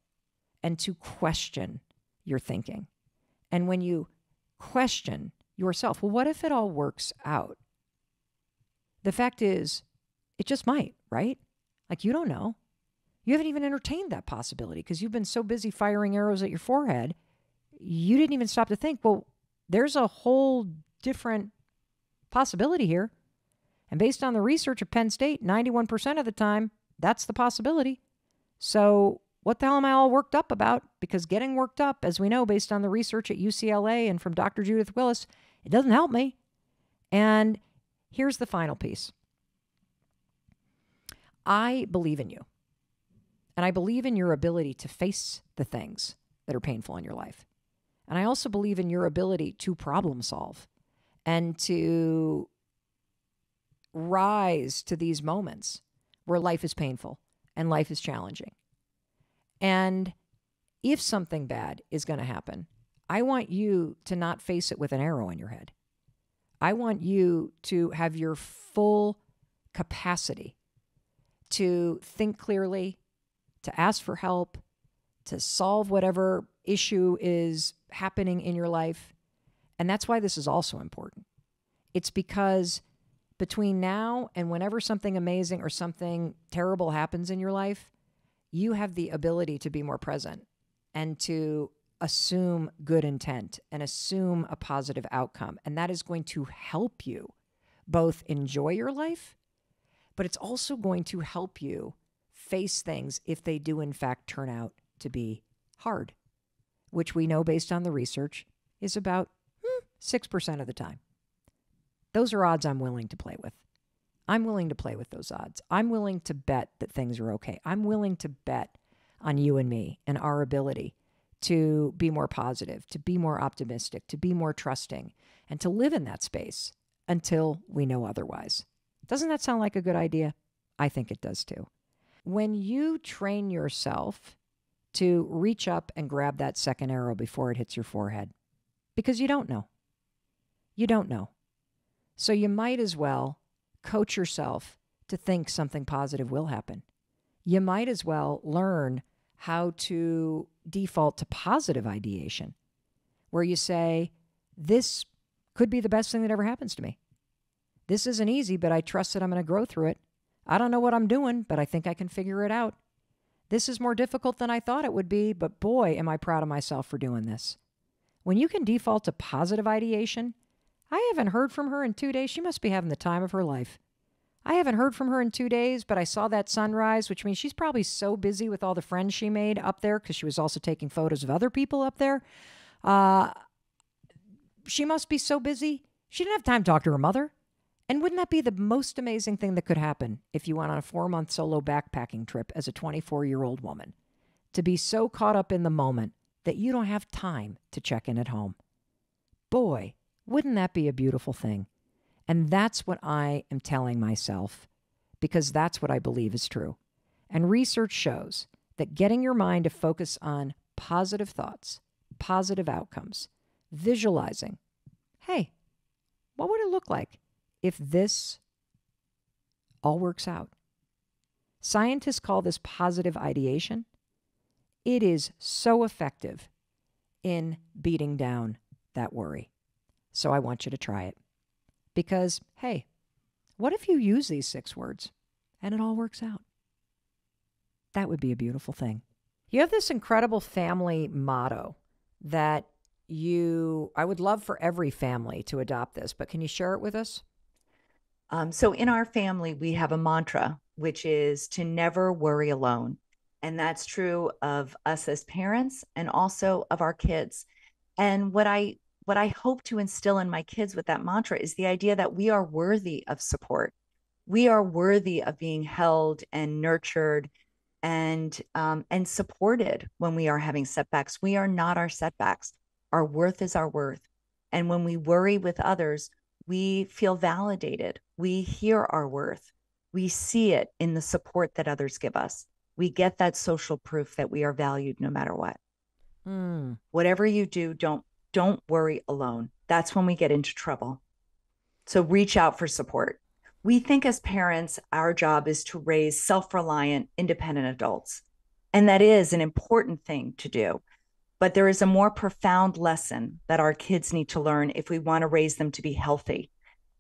and to question your thinking. And when you question yourself, well, what if it all works out? The fact is, it just might, right? Like you don't know. You haven't even entertained that possibility because you've been so busy firing arrows at your forehead. You didn't even stop to think, well, there's a whole different possibility here. And based on the research of Penn State, 91% of the time, that's the possibility. So, what the hell am I all worked up about? Because getting worked up, as we know, based on the research at UCLA and from Dr. Judith Willis, it doesn't help me. And Here's the final piece I believe in you. And I believe in your ability to face the things that are painful in your life. And I also believe in your ability to problem solve and to rise to these moments where life is painful and life is challenging. And if something bad is going to happen, I want you to not face it with an arrow in your head. I want you to have your full capacity to think clearly, to ask for help, to solve whatever issue is happening in your life. And that's why this is also important. It's because between now and whenever something amazing or something terrible happens in your life, you have the ability to be more present and to assume good intent and assume a positive outcome. And that is going to help you both enjoy your life, but it's also going to help you face things if they do, in fact, turn out to be hard, which we know based on the research is about hmm, 6% of the time. Those are odds I'm willing to play with. I'm willing to play with those odds. I'm willing to bet that things are okay. I'm willing to bet on you and me and our ability to be more positive, to be more optimistic, to be more trusting, and to live in that space until we know otherwise. Doesn't that sound like a good idea? I think it does too. When you train yourself to reach up and grab that second arrow before it hits your forehead, because you don't know. You don't know. So you might as well coach yourself to think something positive will happen. You might as well learn how to default to positive ideation, where you say, This could be the best thing that ever happens to me. This isn't easy, but I trust that I'm going to grow through it. I don't know what I'm doing, but I think I can figure it out. This is more difficult than I thought it would be, but boy, am I proud of myself for doing this. When you can default to positive ideation, I haven't heard from her in two days. She must be having the time of her life. I haven't heard from her in two days, but I saw that sunrise, which means she's probably so busy with all the friends she made up there because she was also taking photos of other people up there. Uh, she must be so busy. She didn't have time to talk to her mother. And wouldn't that be the most amazing thing that could happen if you went on a four month solo backpacking trip as a 24 year old woman? To be so caught up in the moment that you don't have time to check in at home. Boy, wouldn't that be a beautiful thing? And that's what I am telling myself because that's what I believe is true. And research shows that getting your mind to focus on positive thoughts, positive outcomes, visualizing, hey, what would it look like if this all works out? Scientists call this positive ideation. It is so effective in beating down that worry. So I want you to try it. Because, hey, what if you use these six words and it all works out? That would be a beautiful thing. You have this incredible family motto that you, I would love for every family to adopt this, but can you share it with us? Um, so, in our family, we have a mantra, which is to never worry alone. And that's true of us as parents and also of our kids. And what I what I hope to instill in my kids with that mantra is the idea that we are worthy of support. We are worthy of being held and nurtured and um, and supported when we are having setbacks. We are not our setbacks. Our worth is our worth. And when we worry with others, we feel validated. We hear our worth. We see it in the support that others give us. We get that social proof that we are valued no matter what. Mm. Whatever you do, don't don't worry alone. That's when we get into trouble. So reach out for support. We think as parents, our job is to raise self reliant, independent adults. And that is an important thing to do. But there is a more profound lesson that our kids need to learn if we want to raise them to be healthy.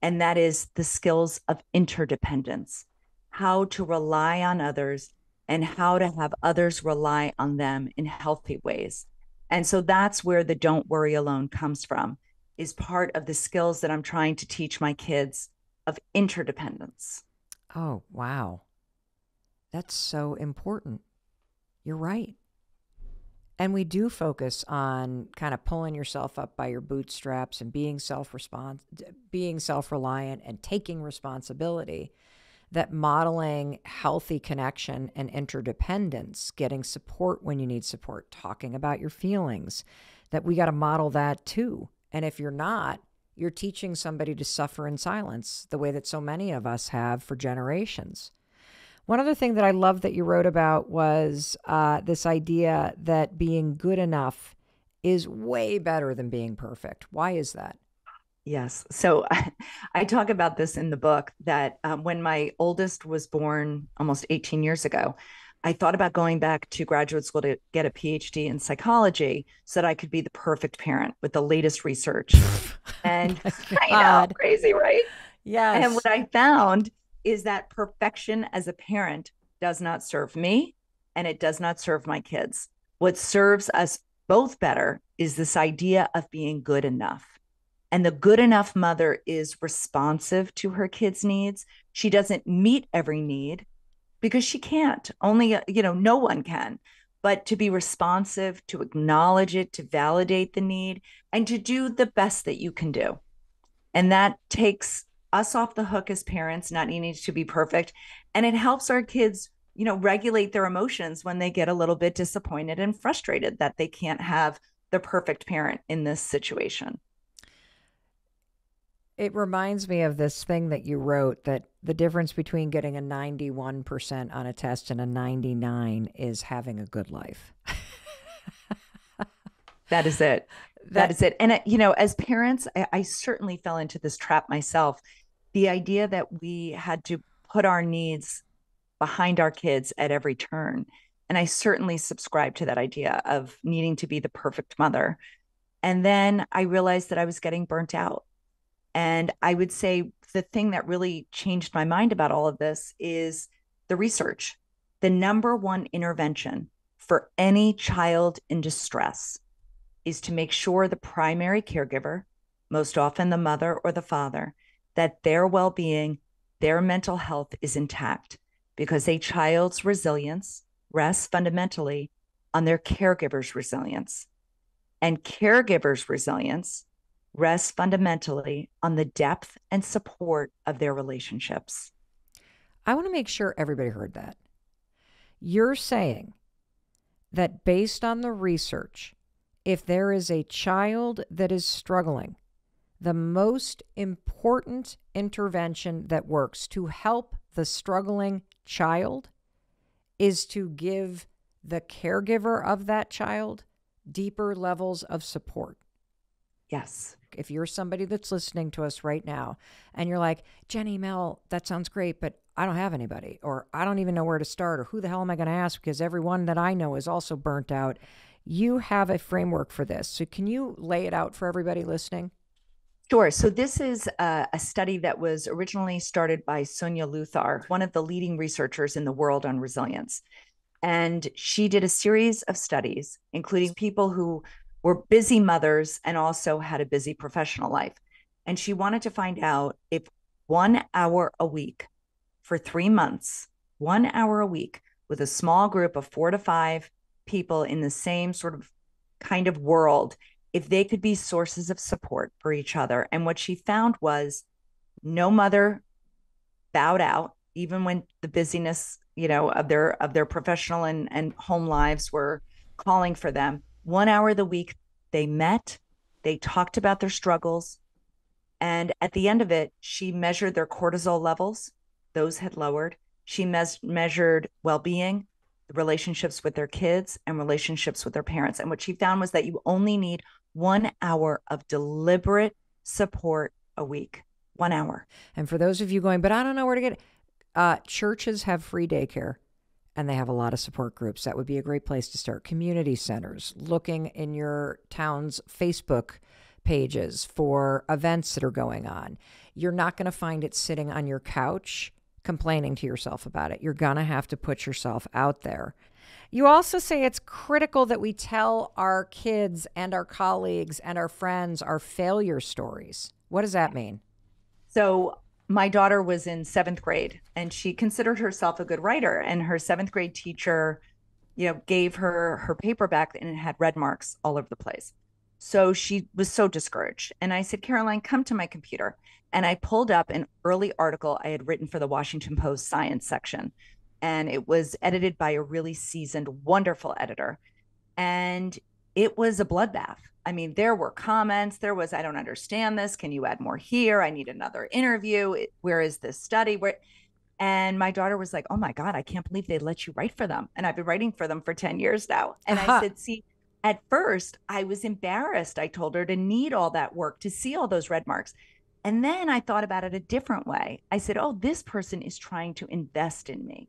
And that is the skills of interdependence, how to rely on others and how to have others rely on them in healthy ways. And so that's where the don't worry alone comes from, is part of the skills that I'm trying to teach my kids of interdependence. Oh, wow. That's so important. You're right. And we do focus on kind of pulling yourself up by your bootstraps and being self respons being self-reliant and taking responsibility that modeling healthy connection and interdependence, getting support when you need support, talking about your feelings, that we got to model that too. And if you're not, you're teaching somebody to suffer in silence the way that so many of us have for generations. One other thing that I love that you wrote about was uh, this idea that being good enough is way better than being perfect. Why is that? Yes. So I, I, talk about this in the book that um, when my oldest was born almost 18 years ago, I thought about going back to graduate school to get a PhD in psychology so that I could be the perfect parent with the latest research. And I know, crazy, right? Yes. And what I found is that perfection as a parent does not serve me and it does not serve my kids. What serves us both better is this idea of being good enough and the good enough mother is responsive to her kids' needs. She doesn't meet every need because she can't. Only, uh, you know, no one can. But to be responsive, to acknowledge it, to validate the need, and to do the best that you can do. And that takes us off the hook as parents, not needing to be perfect. And it helps our kids, you know, regulate their emotions when they get a little bit disappointed and frustrated that they can't have the perfect parent in this situation. It reminds me of this thing that you wrote that the difference between getting a 91% on a test and a 99 is having a good life. that is it. that, that is it. And, uh, you know, as parents, I, I certainly fell into this trap myself. The idea that we had to put our needs behind our kids at every turn. And I certainly subscribe to that idea of needing to be the perfect mother. And then I realized that I was getting burnt out. And I would say the thing that really changed my mind about all of this is the research. The number one intervention for any child in distress is to make sure the primary caregiver, most often the mother or the father, that their well being, their mental health is intact because a child's resilience rests fundamentally on their caregiver's resilience. And caregiver's resilience rests fundamentally on the depth and support of their relationships. I want to make sure everybody heard that. You're saying that based on the research, if there is a child that is struggling, the most important intervention that works to help the struggling child is to give the caregiver of that child deeper levels of support. Yes. If you're somebody that's listening to us right now and you're like, Jenny, Mel, that sounds great, but I don't have anybody, or I don't even know where to start, or who the hell am I going to ask because everyone that I know is also burnt out you have a framework for this. So, can you lay it out for everybody listening? Sure. So, this is a, a, study that was originally started by Suniya Luthar, one of the leading researchers in the world on resilience. And she did a series of studies, including people who were busy mothers and also had a busy professional life. And she wanted to find out if one hour a week for three months, one hour a week with a small group of four to five people in the same sort of kind of world if they could be sources of support for each other. And what she found was no mother bowed out, even when the busyness, you know, of their of their professional and, and home lives were calling for them. One hour of the week they met, they talked about their struggles. And at the end of it, she measured their cortisol levels. Those had lowered. She mes- measured well being the relationships with their kids and relationships with their parents. And what she found was that you only need one hour of deliberate support a week. One hour. And for those of you going, but I don't know where to get it, uh, churches have free daycare and they have a lot of support groups. That would be a great place to start. Community centers, looking in your town's Facebook pages for events that are going on. You're not going to find it sitting on your couch complaining to yourself about it. You're going to have to put yourself out there. You also say it's critical that we tell our kids and our colleagues and our friends our failure stories. What does that mean? So, my daughter was in seventh grade and she considered herself a good writer. And her seventh grade teacher, you know, gave her her paper back and it had red marks all over the place. So she was so discouraged. And I said, Caroline, come to my computer. And I pulled up an early article I had written for the Washington Post science section. And it was edited by a really seasoned, wonderful editor. And it was a bloodbath. I mean, there were comments. There was, I don't understand this. Can you add more here? I need another interview. Where is this study? Where and my daughter was like, Oh my God, I can't believe they let you write for them. And I've been writing for them for 10 years now. And uh-huh. I said, See, at first I was embarrassed. I told her to need all that work to see all those red marks. And then I thought about it a different way. I said, oh, this person is trying to invest in me.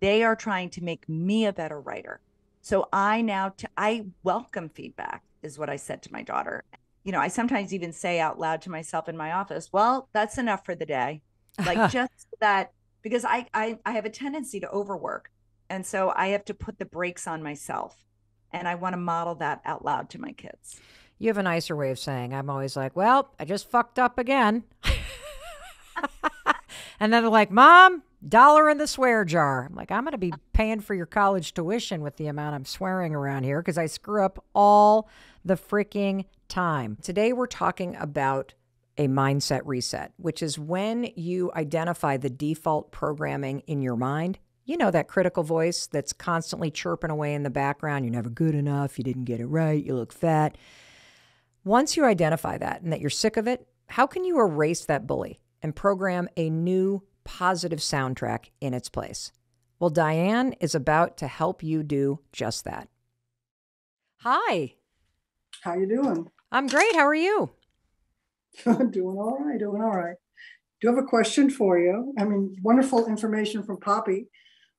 They are trying to make me a better writer. So I now, t- I welcome feedback, is what I said to my daughter. You know, I sometimes even say out loud to myself in my office, well, that's enough for the day. Like just that, because I, I, I have a tendency to overwork. And so I have to put the brakes on myself. And I want to model that out loud to my kids. You have a nicer way of saying, I'm always like, well, I just fucked up again. and then they're like, Mom, dollar in the swear jar. I'm like, I'm going to be paying for your college tuition with the amount I'm swearing around here because I screw up all the freaking time. Today, we're talking about a mindset reset, which is when you identify the default programming in your mind. You know, that critical voice that's constantly chirping away in the background. You're never good enough. You didn't get it right. You look fat. Once you identify that and that you're sick of it, how can you erase that bully and program a new positive soundtrack in its place? Well, Diane is about to help you do just that. Hi. How you doing? I'm great. How are you? doing all right, doing all right. Do have a question for you. I mean, wonderful information from Poppy.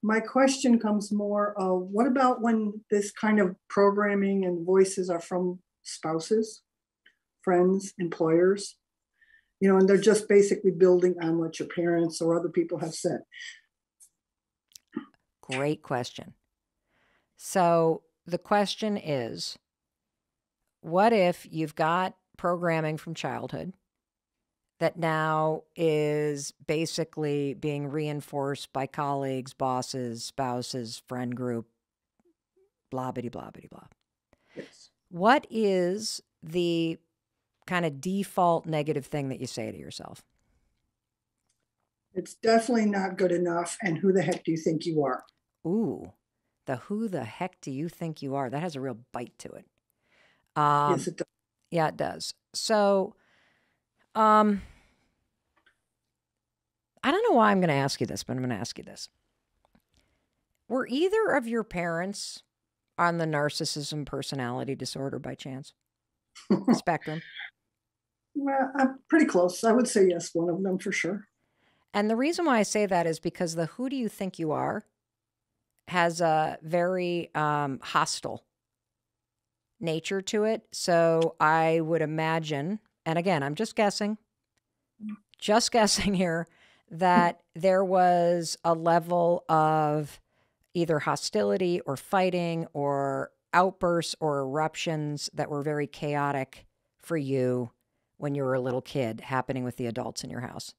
My question comes more of what about when this kind of programming and voices are from spouses, friends, employers? You know, and they're just basically building on what your parents or other people have said. Great question. So the question is what if you've got programming from childhood that now is basically being reinforced by colleagues, bosses, spouses, friend group, blah, bitty, blah, bitty, blah. Yes. What is the kind of default negative thing that you say to yourself? It's definitely not good enough. And who the heck do you think you are? Ooh, the who the heck do you think you are? That has a real bite to it. Um, yes, it does. Yeah, it does. So, um, I don't know why I'm going to ask you this, but I'm going to ask you this. Were either of your parents on the narcissism personality disorder by chance spectrum? Well, I'm pretty close. I would say yes, one of them for sure. And the reason why I say that is because the who do you think you are has a very um, hostile nature to it. So I would imagine, and again, I'm just guessing, just guessing here, that there was a level of either hostility or fighting or outbursts or eruptions that were very chaotic for you when you were a little kid happening with the adults in your house.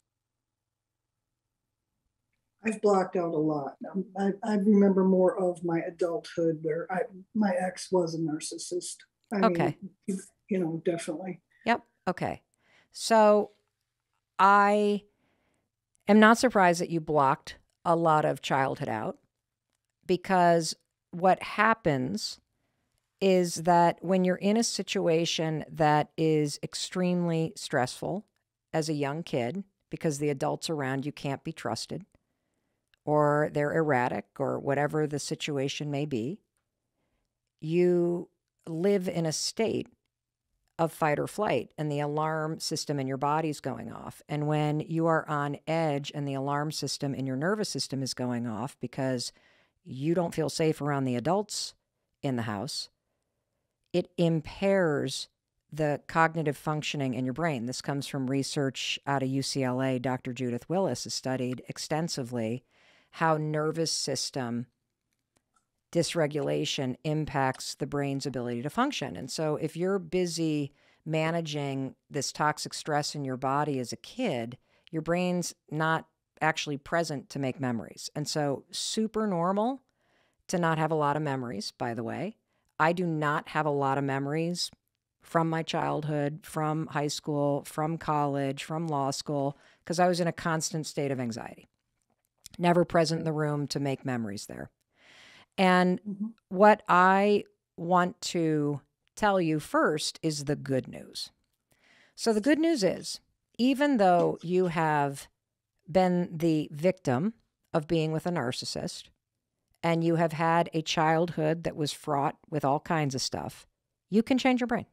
I've blocked out a lot. Um, I, I remember more of my adulthood where I, my ex was a narcissist. I okay. Mean, you know, definitely. Yep. Okay. So I am not surprised that you blocked a lot of childhood out because what happens is that when you're in a situation that is extremely stressful as a young kid, because the adults around you can't be trusted, or they're erratic, or whatever the situation may be, you live in a state of fight or flight and the alarm system in your body's going off. And when you are on edge and the alarm system in your nervous system is going off because you don't feel safe around the adults in the house, it impairs the cognitive functioning in your brain. This comes from research out of UCLA. Dr. Judith Willis has studied extensively how nervous system dysregulation impacts the brain's ability to function. And so if you're busy managing this toxic stress in your body as a kid, your brain's not actually present to make memories. And so super normal to not have a lot of memories, by the way. I do not have a lot of memories from my childhood, from high school, from college, from law school, because I was in a constant state of anxiety. Never present in the room to make memories there. And mm-hmm. what I want to tell you first is the good news. So, the good news is, even though you have been the victim of being with a narcissist and you have had a childhood that was fraught with all kinds of stuff, you can change your brain.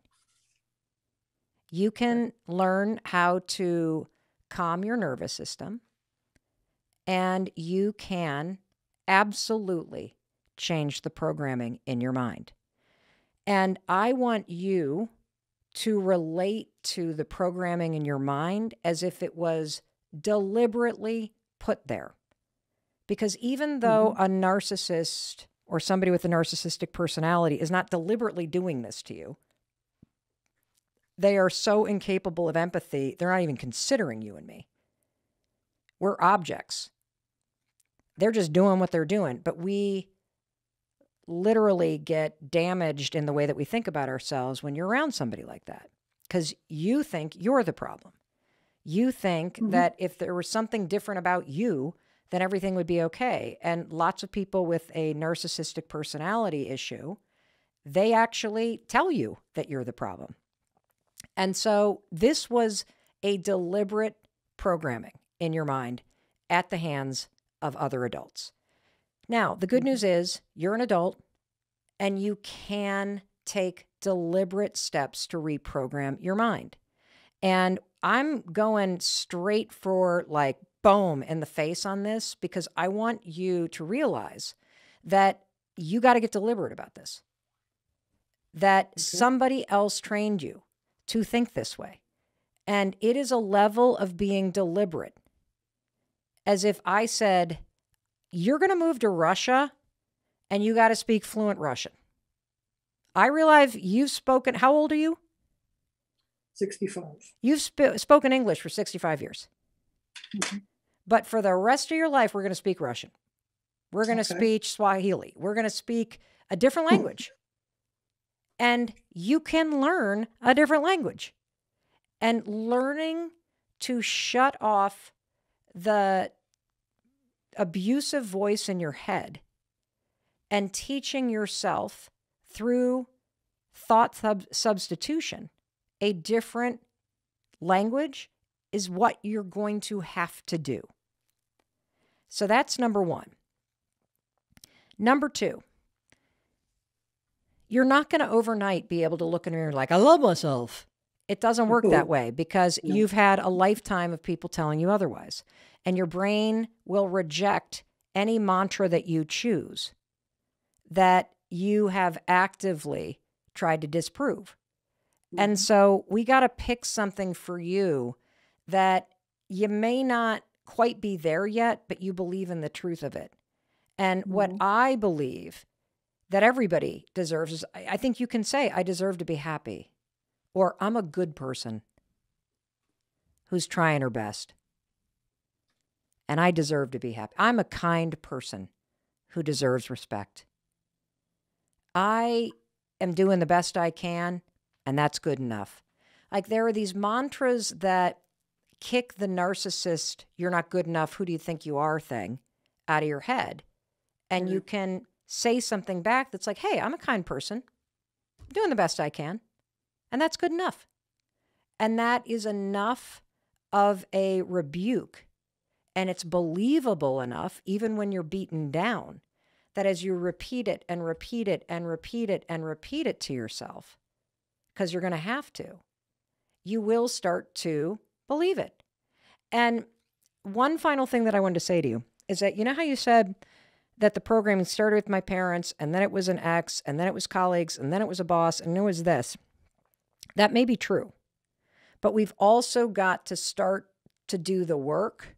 You can learn how to calm your nervous system and you can absolutely change the programming in your mind. And I want you to relate to the programming in your mind as if it was deliberately put there. Because even though mm-hmm. a narcissist or somebody with a narcissistic personality is not deliberately doing this to you, they are so incapable of empathy, they're not even considering you and me. We're objects. They're just doing what they're doing. But we literally get damaged in the way that we think about ourselves when you're around somebody like that because you think you're the problem. You think mm-hmm. that if there was something different about you, then everything would be okay. And lots of people with a narcissistic personality issue, they actually tell you that you're the problem. And so this was a deliberate programming in your mind at the hands of other adults. Now, the good news is you're an adult and you can take deliberate steps to reprogram your mind. And I'm going straight for like boom in the face on this because I want you to realize that you got to get deliberate about this. That okay. somebody else trained you to think this way. And it is a level of being deliberate. As if I said, You're going to move to Russia and you got to speak fluent Russian. I realize you've spoken, how old are you? 65. You've sp- spoken English for 65 years. Mm-hmm. But for the rest of your life, we're going to speak Russian. We're going to okay. speak Swahili. We're going to speak a different language. and you can learn a different language. And learning to shut off the abusive voice in your head and teaching yourself through thought sub- substitution a different language is what you're going to have to do. So that's number one. Number two, you're not going to overnight be able to look in the mirror like, I love myself. It doesn't work that way because you've had a lifetime of people telling you otherwise. And your brain will reject any mantra that you choose that you have actively tried to disprove. And mm-hmm. so we got to pick something for you that you may not quite be there yet, but you believe in the truth of it. And mm-hmm. what I believe that everybody deserves is I think you can say, I deserve to be happy, or I'm a good person who's trying her best. And I deserve to be happy. I'm a kind person who deserves respect. I am doing the best I can and that's good enough. Like there are these mantras that kick the narcissist, you're not good enough, who do you think you are thing out of your head. And mm-hmm. you can say something back that's like, hey, I'm a kind person, I'm doing the best I can. And that's good enough. And that is enough of a rebuke. And it's believable enough, even when you're beaten down, that as you repeat it and repeat it and repeat it and repeat it to yourself, because you're going to have to, you will start to believe it. And one final thing that I wanted to say to you is that you know how you said that the programming started with my parents and then it was an ex and then it was colleagues and then it was a boss and it was this. That may be true. But we've also got to start to do the work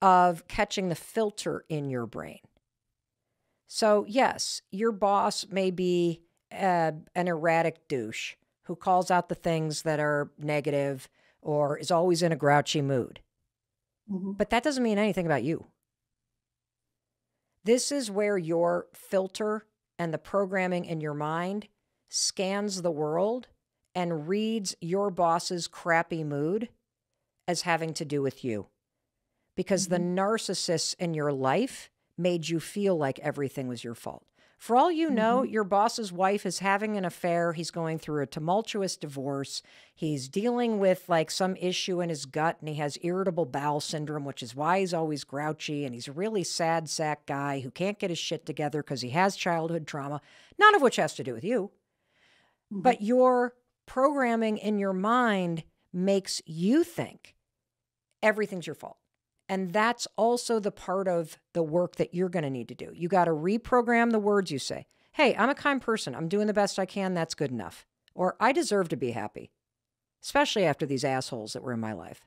of catching the filter in your brain. So, yes, your boss may be uh, an erratic douche who calls out the things that are negative or is always in a grouchy mood. Mm-hmm. But that doesn't mean anything about you. This is where your filter and the programming in your mind scans the world and reads your boss's crappy mood as having to do with you. Because mm-hmm. the narcissists in your life made you feel like everything was your fault. For all you know, mm-hmm. your boss's wife is having an affair. He's going through a tumultuous divorce. He's dealing with like some issue in his gut and he has irritable bowel syndrome, which is why he's always grouchy. And he's a really sad sack guy who can't get his shit together because he has childhood trauma, none of which has to do with you. Mm-hmm. But your programming in your mind makes you think everything's your fault. And that's also the part of the work that you're going to need to do. You got to reprogram the words you say. Hey, I'm a kind person. I'm doing the best I can. That's good enough. Or I deserve to be happy, especially after these assholes that were in my life.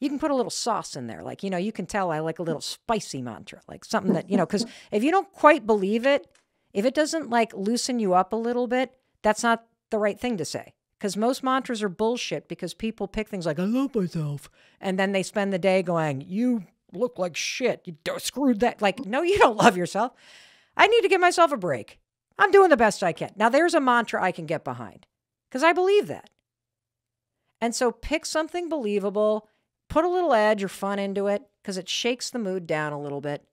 You can put a little sauce in there. Like, you know, you can tell I like a little spicy mantra, like something that, you know, because if you don't quite believe it, if it doesn't like loosen you up a little bit, that's not the right thing to say because most mantras are bullshit because people pick things like, I love myself. And then they spend the day going, You look like shit. You screwed that. Like, no, you don't love yourself. I need to give myself a break. I'm doing the best I can. Now, there's a mantra I can get behind because I believe that. And so pick something believable, put a little edge or fun into it because it shakes the mood down a little bit.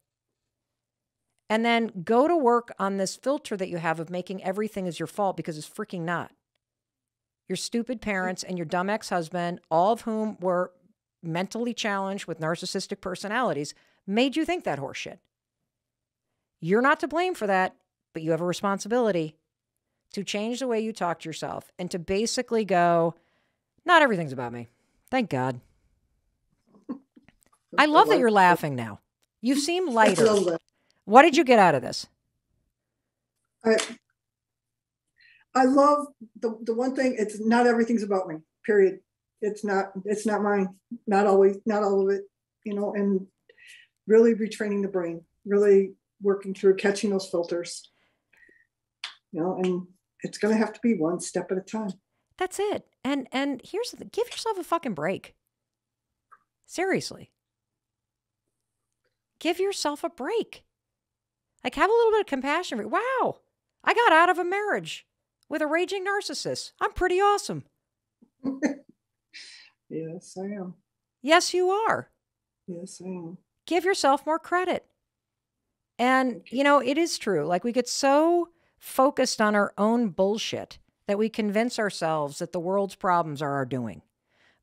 And then go to work on this filter that you have of making everything is your fault because it's freaking not your stupid parents, and your dumb ex husband, all of whom were mentally challenged with narcissistic personalities, made you think that horseshit. You're not to blame for that, but you have a responsibility to change the way you talk to yourself and to basically go, not everything's about me. Thank God. I love that you're laughing now. You seem lighter. What did you get out of this? I, I love the, the one thing, it's not everything's about me, period. It's not, it's not mine, not always, not all of it, you know, and really retraining the brain, really working through catching those filters. You know, and it's gonna have to be one step at a time. That's it. And and here's the give yourself a fucking break. Seriously. Give yourself a break. Like have a little bit of compassion. for- Wow. I got out of a marriage with a raging narcissist. I'm pretty awesome. Yes, I am. Yes, you are. Yes, I am. Give yourself more credit. And, you know, it is true. Like, we get so focused on our own bullshit that we convince ourselves that the world's problems are our doing.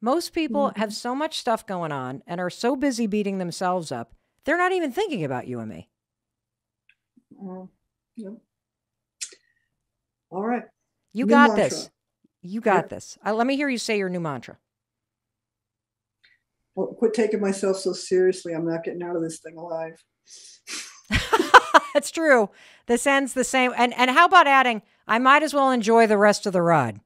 Most people have so much stuff going on and are so busy beating themselves up, they're not even thinking about you and me. Uh, yep. All right. You New got mantra. this. You got Yep. this. Uh, let me hear you say your new mantra. Well, quit taking myself so seriously. I'm not getting out of this thing alive. That's true. This ends the same. And and how about adding, I might as well enjoy the rest of the ride.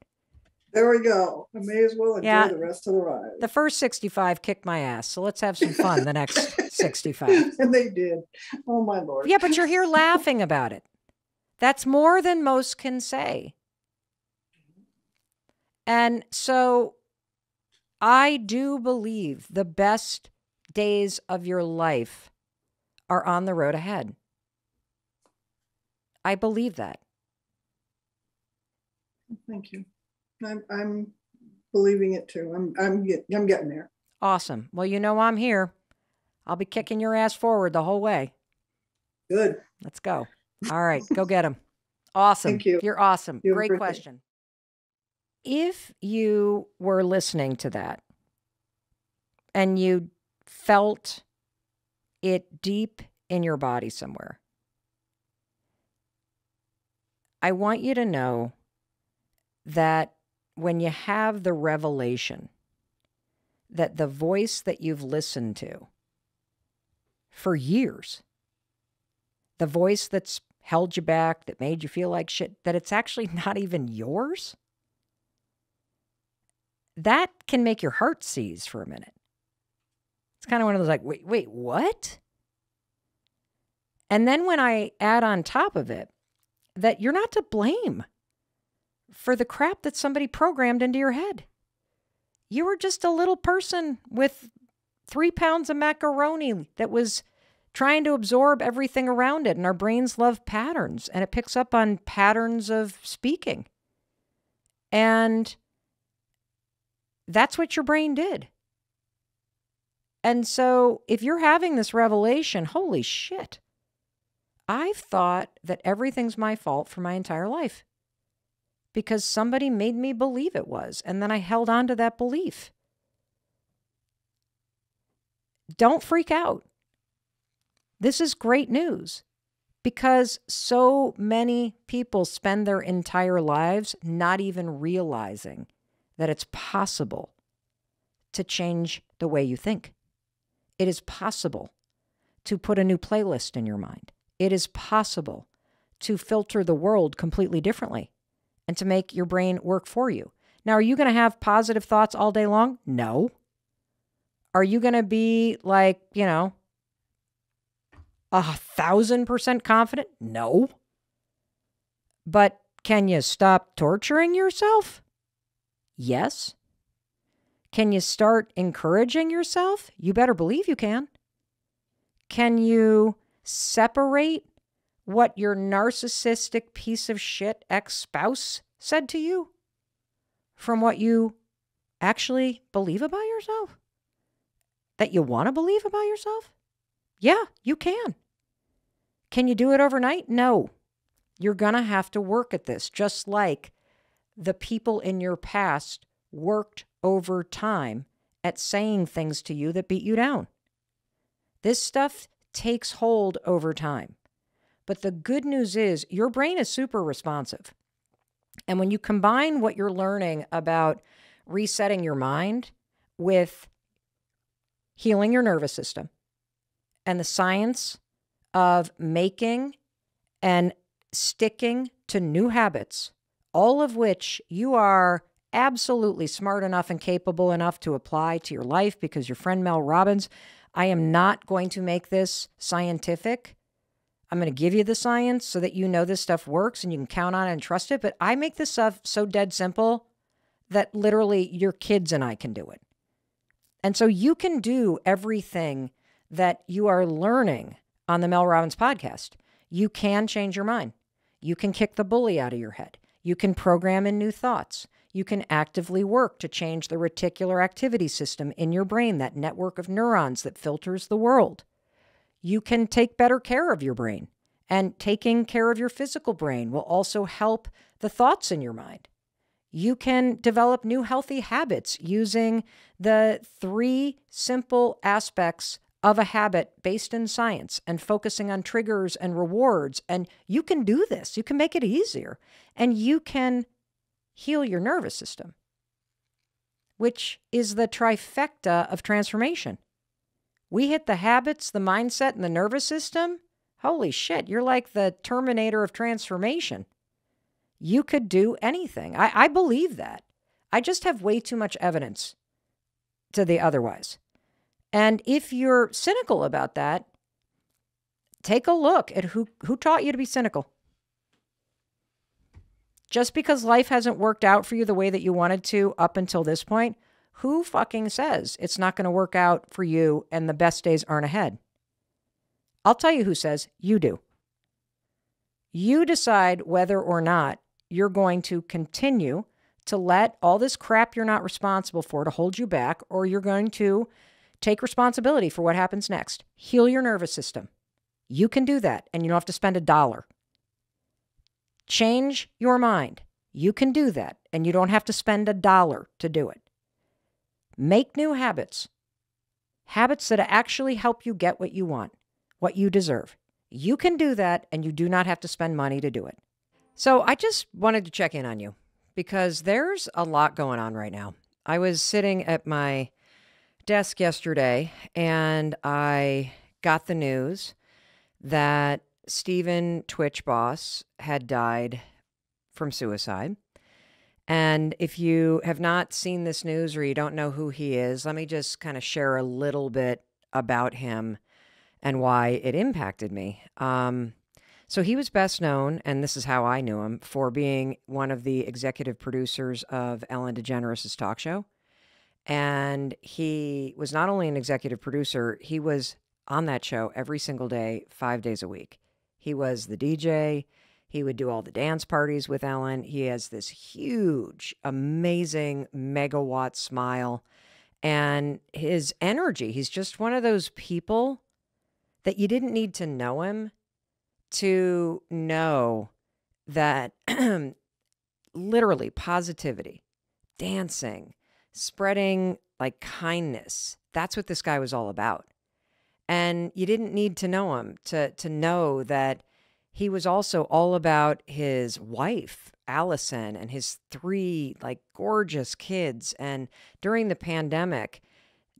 There we go. I may as well enjoy Yeah. the rest of the ride. The first 65 kicked my ass. So let's have some fun the next 65. and they did. Oh my lord. Yeah, but you're here laughing about it. That's more than most can say. And so I do believe the best days of your life are on the road ahead. I believe that. Thank you. I'm I'm believing it too. I'm I'm get, I'm getting there. Awesome. Well, you know I'm here. I'll be kicking your ass forward the whole way. Good. Let's go. All right, go get him. Awesome. Thank you. You're awesome. You Great question. If you were listening to that and you felt it deep in your body somewhere, I want you to know that when you have the revelation that the voice that you've listened to for years, the voice that's held you back, that made you feel like shit, that it's actually not even yours, that can make your heart seize for a minute. It's kind of one of those like, wait, wait, what? And then when I add on top of it that you're not to blame for the crap that somebody programmed into your head. You were just a little person with three pounds of macaroni that was trying to absorb everything around it. And our brains love patterns and it picks up on patterns of speaking. And that's what your brain did. And so if you're having this revelation, holy shit, I've thought that everything's my fault for my entire life because somebody made me believe it was. And then I held on to that belief. Don't freak out. This is great news because so many people spend their entire lives not even realizing that it's possible to change the way you think. It is possible to put a new playlist in your mind. It is possible to filter the world completely differently and to make your brain work for you. Now, are you going to have positive thoughts all day long? No. Are you going to be like, you know, a thousand percent confident? No. But can you stop torturing yourself? Yes. Can you start encouraging yourself? You better believe you can. Can you separate what your narcissistic piece of shit ex spouse said to you from what you actually believe about yourself? That you want to believe about yourself? Yeah, you can. Can you do it overnight? No. You're going to have to work at this, just like the people in your past worked over time at saying things to you that beat you down. This stuff takes hold over time. But the good news is your brain is super responsive. And when you combine what you're learning about resetting your mind with healing your nervous system and the science of making and sticking to new habits, all of which you are absolutely smart enough and capable enough to apply to your life because your friend Mel Robbins, I am not going to make this scientific. I'm going to give you the science so that you know this stuff works and you can count on it and trust it. But I make this stuff so dead simple that literally your kids and I can do it. And so you can do everything that you are learning on the Mel Robbins podcast. You can change your mind. You can kick the bully out of your head. You can program in new thoughts. You can actively work to change the reticular activity system in your brain, that network of neurons that filters the world. You can take better care of your brain. And taking care of your physical brain will also help the thoughts in your mind. You can develop new healthy habits using the three simple aspects of a habit based in science and focusing on triggers and rewards. And you can do this, you can make it easier, and you can heal your nervous system, which is the trifecta of transformation. We hit the habits, the mindset, and the nervous system. Holy shit, you're like the terminator of transformation. You could do anything. I, I believe that. I just have way too much evidence to the otherwise. And if you're cynical about that, take a look at who, who taught you to be cynical. Just because life hasn't worked out for you the way that you wanted to up until this point, who fucking says it's not going to work out for you and the best days aren't ahead? I'll tell you who says you do. You decide whether or not you're going to continue to let all this crap you're not responsible for to hold you back, or you're going to take responsibility for what happens next. Heal your nervous system. You can do that, and you don't have to spend a dollar. Change your mind. You can do that, and you don't have to spend a dollar to do it. Make new habits, habits that actually help you get what you want, what you deserve. You can do that, and you do not have to spend money to do it. So I just wanted to check in on you because there's a lot going on right now. I was sitting at my desk yesterday and I got the news that Stephen Twitch Boss had died from suicide. And if you have not seen this news or you don't know who he is, let me just kind of share a little bit about him and why it impacted me. Um, so he was best known, and this is how I knew him, for being one of the executive producers of Ellen DeGeneres' talk show. And he was not only an executive producer, he was on that show every single day, five days a week. He was the DJ. He would do all the dance parties with Ellen. He has this huge, amazing megawatt smile and his energy. He's just one of those people that you didn't need to know him to know that literally positivity, dancing, spreading like kindness. That's what this guy was all about. And you didn't need to know him to to know that he was also all about his wife, Allison, and his three like gorgeous kids. And during the pandemic,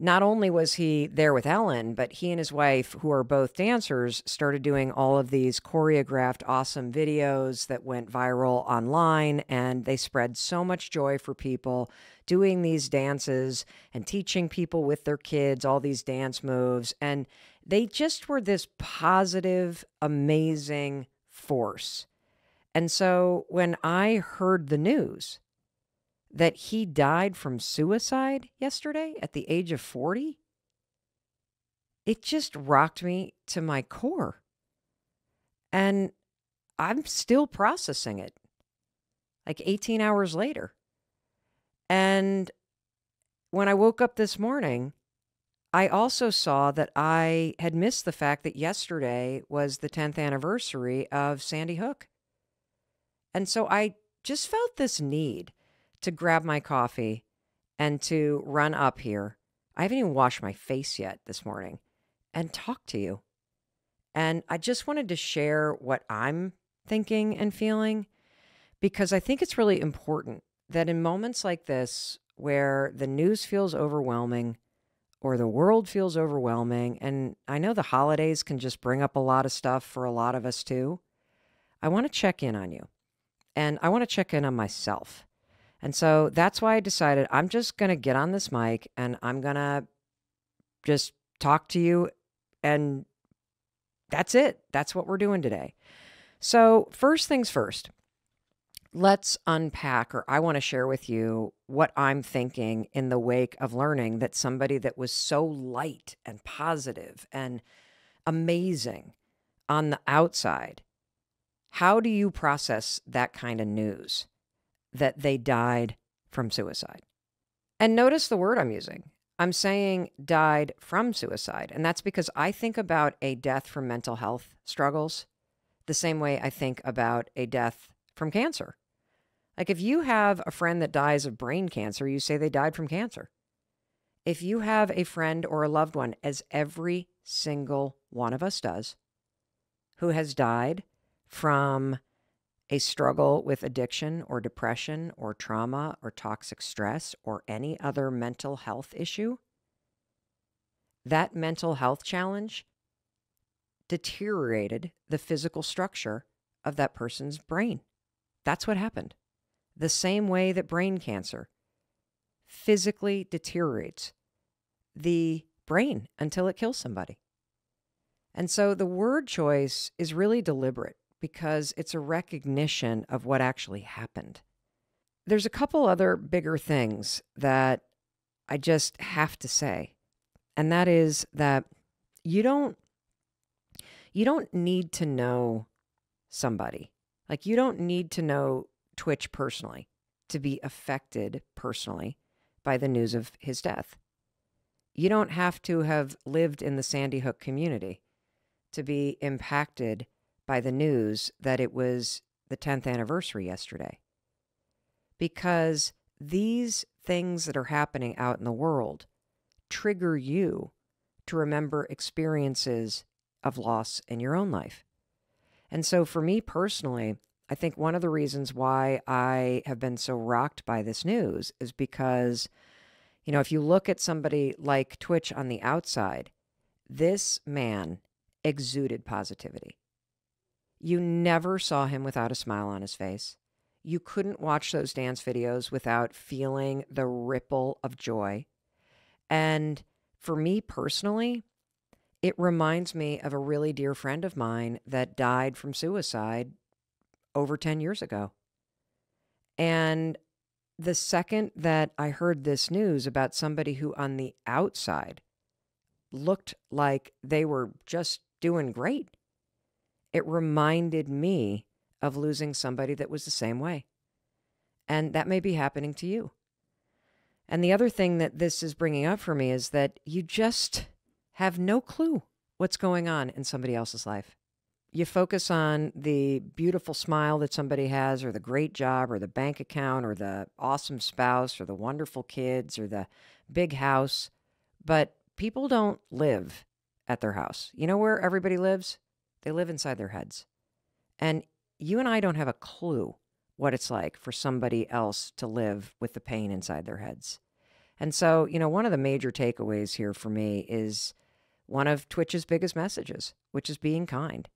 not only was he there with Ellen, but he and his wife, who are both dancers, started doing all of these choreographed, awesome videos that went viral online. And they spread so much joy for people doing these dances and teaching people with their kids all these dance moves. And they just were this positive, amazing force. And so when I heard the news, that he died from suicide yesterday at the age of 40, it just rocked me to my core. And I'm still processing it like 18 hours later. And when I woke up this morning, I also saw that I had missed the fact that yesterday was the 10th anniversary of Sandy Hook. And so I just felt this need to grab my coffee and to run up here. I haven't even washed my face yet this morning and talk to you. And I just wanted to share what I'm thinking and feeling because I think it's really important that in moments like this, where the news feels overwhelming or the world feels overwhelming, and I know the holidays can just bring up a lot of stuff for a lot of us too, I want to check in on you and I want to check in on myself. And so that's why I decided I'm just going to get on this mic and I'm going to just talk to you. And that's it. That's what we're doing today. So, first things first, let's unpack, or I want to share with you what I'm thinking in the wake of learning that somebody that was so light and positive and amazing on the outside. How do you process that kind of news that they died from suicide? And notice the word I'm using. I'm saying died from suicide. And that's because I think about a death from mental health struggles the same way I think about a death from cancer. Like if you have a friend that dies of brain cancer, you say they died from cancer. If you have a friend or a loved one, as every single one of us does, who has died from a struggle with addiction or depression or trauma or toxic stress or any other mental health issue, that mental health challenge deteriorated the physical structure of that person's brain. That's what happened. The same way that brain cancer physically deteriorates the brain until it kills somebody. And so the word choice is really deliberate because it's a recognition of what actually happened. There's a couple other bigger things that I just have to say. And that is that you don't you don't need to know somebody. Like you don't need to know Twitch personally to be affected personally by the news of his death. You don't have to have lived in the Sandy Hook community to be impacted by the news that it was the 10th anniversary yesterday. Because these things that are happening out in the world trigger you to remember experiences of loss in your own life. And so, for me personally, I think one of the reasons why I have been so rocked by this news is because, you know, if you look at somebody like Twitch on the outside, this man exuded positivity. You never saw him without a smile on his face. You couldn't watch those dance videos without feeling the ripple of joy. And for me personally, it reminds me of a really dear friend of mine that died from suicide over 10 years ago. And the second that I heard this news about somebody who on the outside looked like they were just doing great, it reminded me of losing somebody that was the same way. And that may be happening to you. And the other thing that this is bringing up for me is that you just have no clue what's going on in somebody else's life. You focus on the beautiful smile that somebody has, or the great job, or the bank account, or the awesome spouse, or the wonderful kids, or the big house. But people don't live at their house. You know where everybody lives? They live inside their heads. And you and I don't have a clue what it's like for somebody else to live with the pain inside their heads. And so, you know, one of the major takeaways here for me is one of Twitch's biggest messages, which is being kind.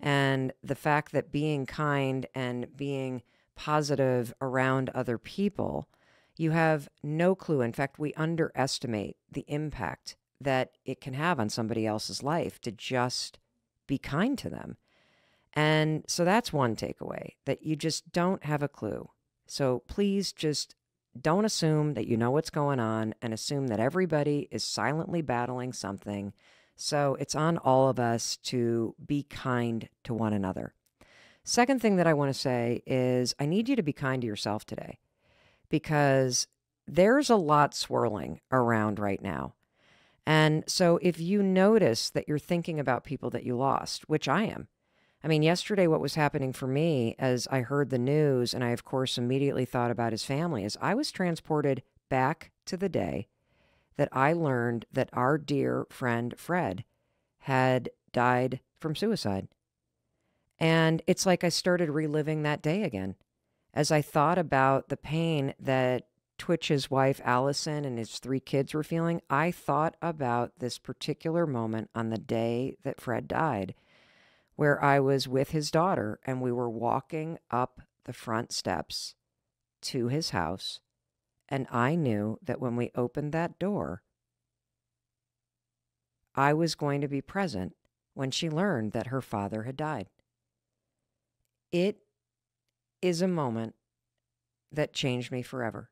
And the fact that being kind and being positive around other people, you have no clue. In fact, we underestimate the impact that it can have on somebody else's life to just be kind to them. And so that's one takeaway that you just don't have a clue. So please just don't assume that you know what's going on and assume that everybody is silently battling something. So it's on all of us to be kind to one another. Second thing that I want to say is I need you to be kind to yourself today because there's a lot swirling around right now. And so if you notice that you're thinking about people that you lost, which I am, I mean, yesterday, what was happening for me as I heard the news, and I, of course, immediately thought about his family, is I was transported back to the day that I learned that our dear friend Fred had died from suicide. And it's like I started reliving that day again. as I thought about the pain that Twitch's wife, Allison, and his three kids were feeling, I thought about this particular moment on the day that Fred died, where I was with his daughter and we were walking up the front steps to his house. And I knew that when we opened that door, I was going to be present when she learned that her father had died. It is a moment that changed me forever.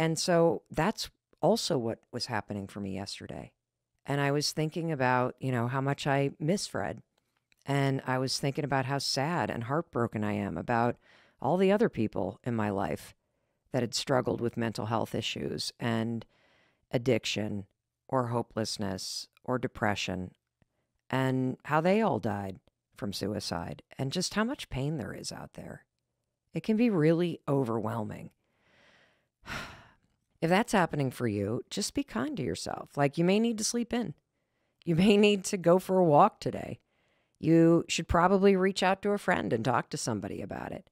And so that's also what was happening for me yesterday. And I was thinking about, you know, how much I miss Fred. And I was thinking about how sad and heartbroken I am about all the other people in my life that had struggled with mental health issues and addiction or hopelessness or depression and how they all died from suicide and just how much pain there is out there. It can be really overwhelming. If that's happening for you, just be kind to yourself. Like you may need to sleep in. You may need to go for a walk today. You should probably reach out to a friend and talk to somebody about it.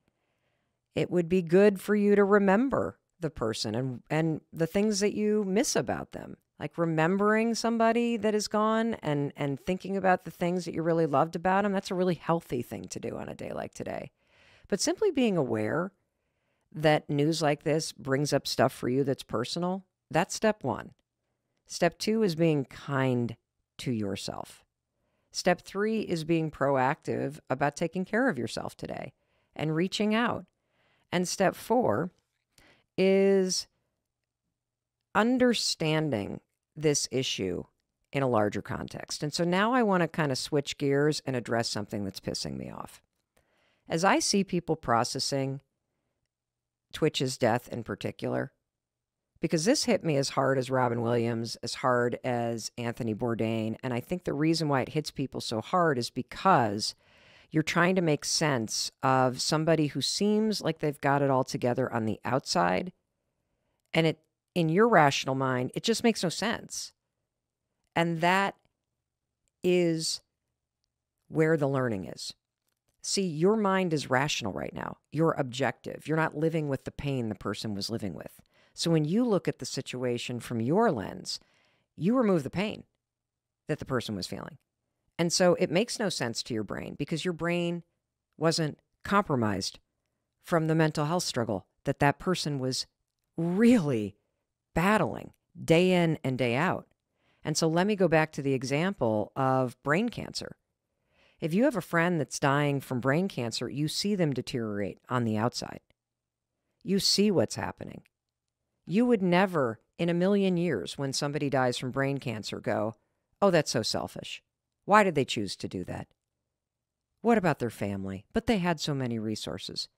It would be good for you to remember the person and and the things that you miss about them like remembering somebody that is gone and and thinking about the things that you really loved about them that's a really healthy thing to do on a day like today but simply being aware that news like this brings up stuff for you that's personal that's step 1 step 2 is being kind to yourself step 3 is being proactive about taking care of yourself today and reaching out and step 4 is understanding this issue in a larger context. And so now I want to kind of switch gears and address something that's pissing me off. As I see people processing Twitch's death in particular, because this hit me as hard as Robin Williams, as hard as Anthony Bourdain. And I think the reason why it hits people so hard is because you're trying to make sense of somebody who seems like they've got it all together on the outside. And it in your rational mind, it just makes no sense. And that is where the learning is. See, your mind is rational right now. You're objective. You're not living with the pain the person was living with. So when you look at the situation from your lens, you remove the pain that the person was feeling. And so it makes no sense to your brain because your brain wasn't compromised from the mental health struggle that that person was really battling day in and day out. And so let me go back to the example of brain cancer. If you have a friend that's dying from brain cancer, you see them deteriorate on the outside. You see what's happening. You would never, in a million years, when somebody dies from brain cancer, go, Oh, that's so selfish. Why did they choose to do that? What about their family? But they had so many resources.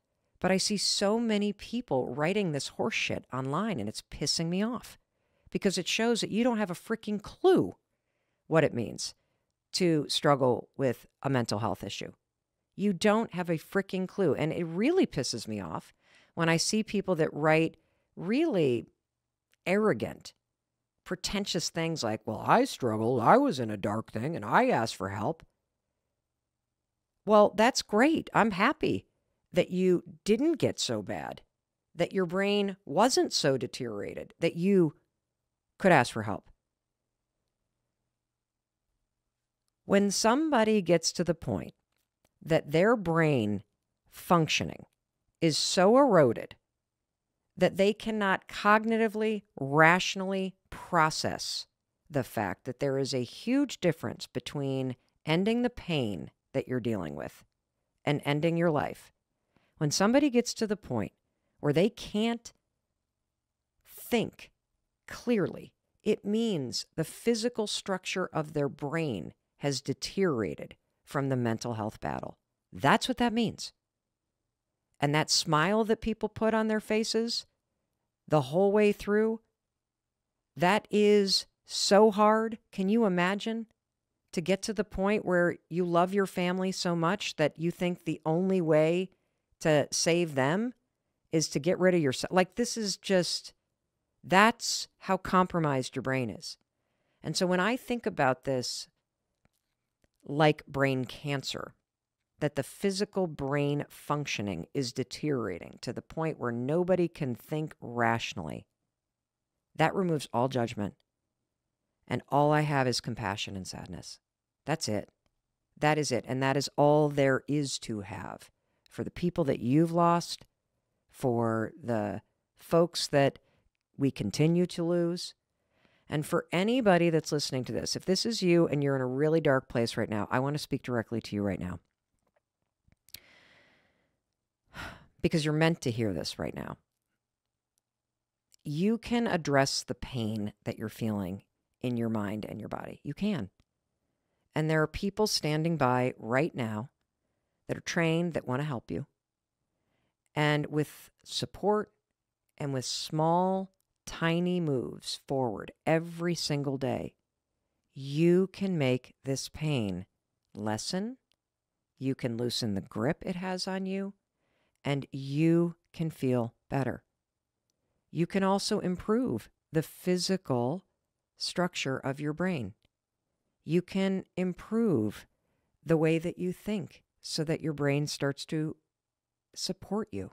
But I see so many people writing this horseshit online and it's pissing me off because it shows that you don't have a freaking clue what it means to struggle with a mental health issue. You don't have a freaking clue. And it really pisses me off when I see people that write really arrogant, pretentious things like, well, I struggled, I was in a dark thing, and I asked for help. Well, that's great. I'm happy that you didn't get so bad, that your brain wasn't so deteriorated, that you could ask for help. When somebody gets to the point that their brain functioning is so eroded that they cannot cognitively, rationally process the fact that there is a huge difference between ending the pain that you're dealing with and ending your life. When somebody gets to the point where they can't think clearly, it means the physical structure of their brain has deteriorated from the mental health battle. That's what that means. And that smile that people put on their faces the whole way through, that is so hard. Can you imagine to get to the point where you love your family so much that you think the only way to save them is to get rid of yourself. Like, this is just, that's how compromised your brain is. And so when I think about this like brain cancer, that the physical brain functioning is deteriorating to the point where nobody can think rationally, that removes all judgment. And all I have is compassion and sadness. That's it. That is it. And that is all there is to have for the people that you've lost, for the folks that we continue to lose. And for anybody that's listening to this, if this is you and you're in a really dark place right now, I want to speak directly to you right now. Because you're meant to hear this right now. You can address the pain that you're feeling in your mind and your body. You can. And there are people standing by right now that are trained that want to help you. And with support and with small, tiny moves forward every single day, you can make this pain lessen. You can loosen the grip it has on you, and you can feel better. You can also improve the physical structure of your brain. You can improve the way that you think so that your brain starts to support you.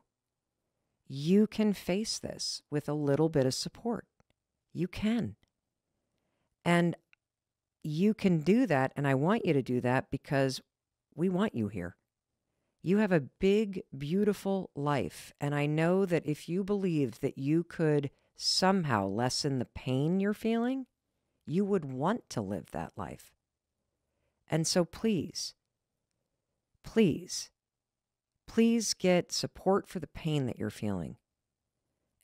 You can face this with a little bit of support. You can. And you can do that. And I want you to do that because we want you here. You have a big, beautiful life. And I know that if you believed that you could somehow lessen the pain you're feeling, you would want to live that life. And so please, please, please get support for the pain that you're feeling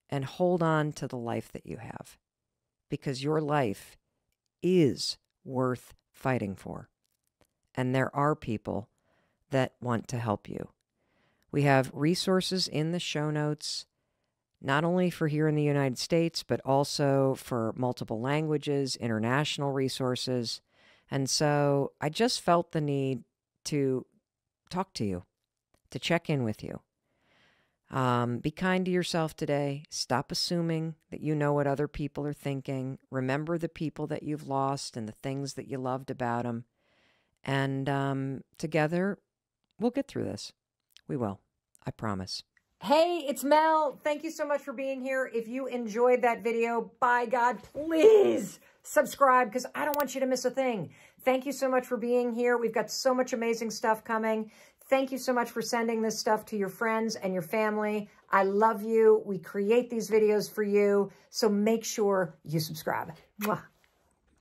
and hold on to the life that you have because your life is worth fighting for. And there are people that want to help you. We have resources in the show notes not only for here in the United States, but also for multiple languages, international resources. And so I just felt the need to talk to you, to check in with you. Um, be kind to yourself today. Stop assuming that you know what other people are thinking. Remember the people that you've lost and the things that you loved about them. And um, together, we'll get through this. We will. I promise. Hey, it's Mel. Thank you so much for being here. If you enjoyed that video, by God, please subscribe because I don't want you to miss a thing. Thank you so much for being here. We've got so much amazing stuff coming. Thank you so much for sending this stuff to your friends and your family. I love you. We create these videos for you. So make sure you subscribe. Mwah.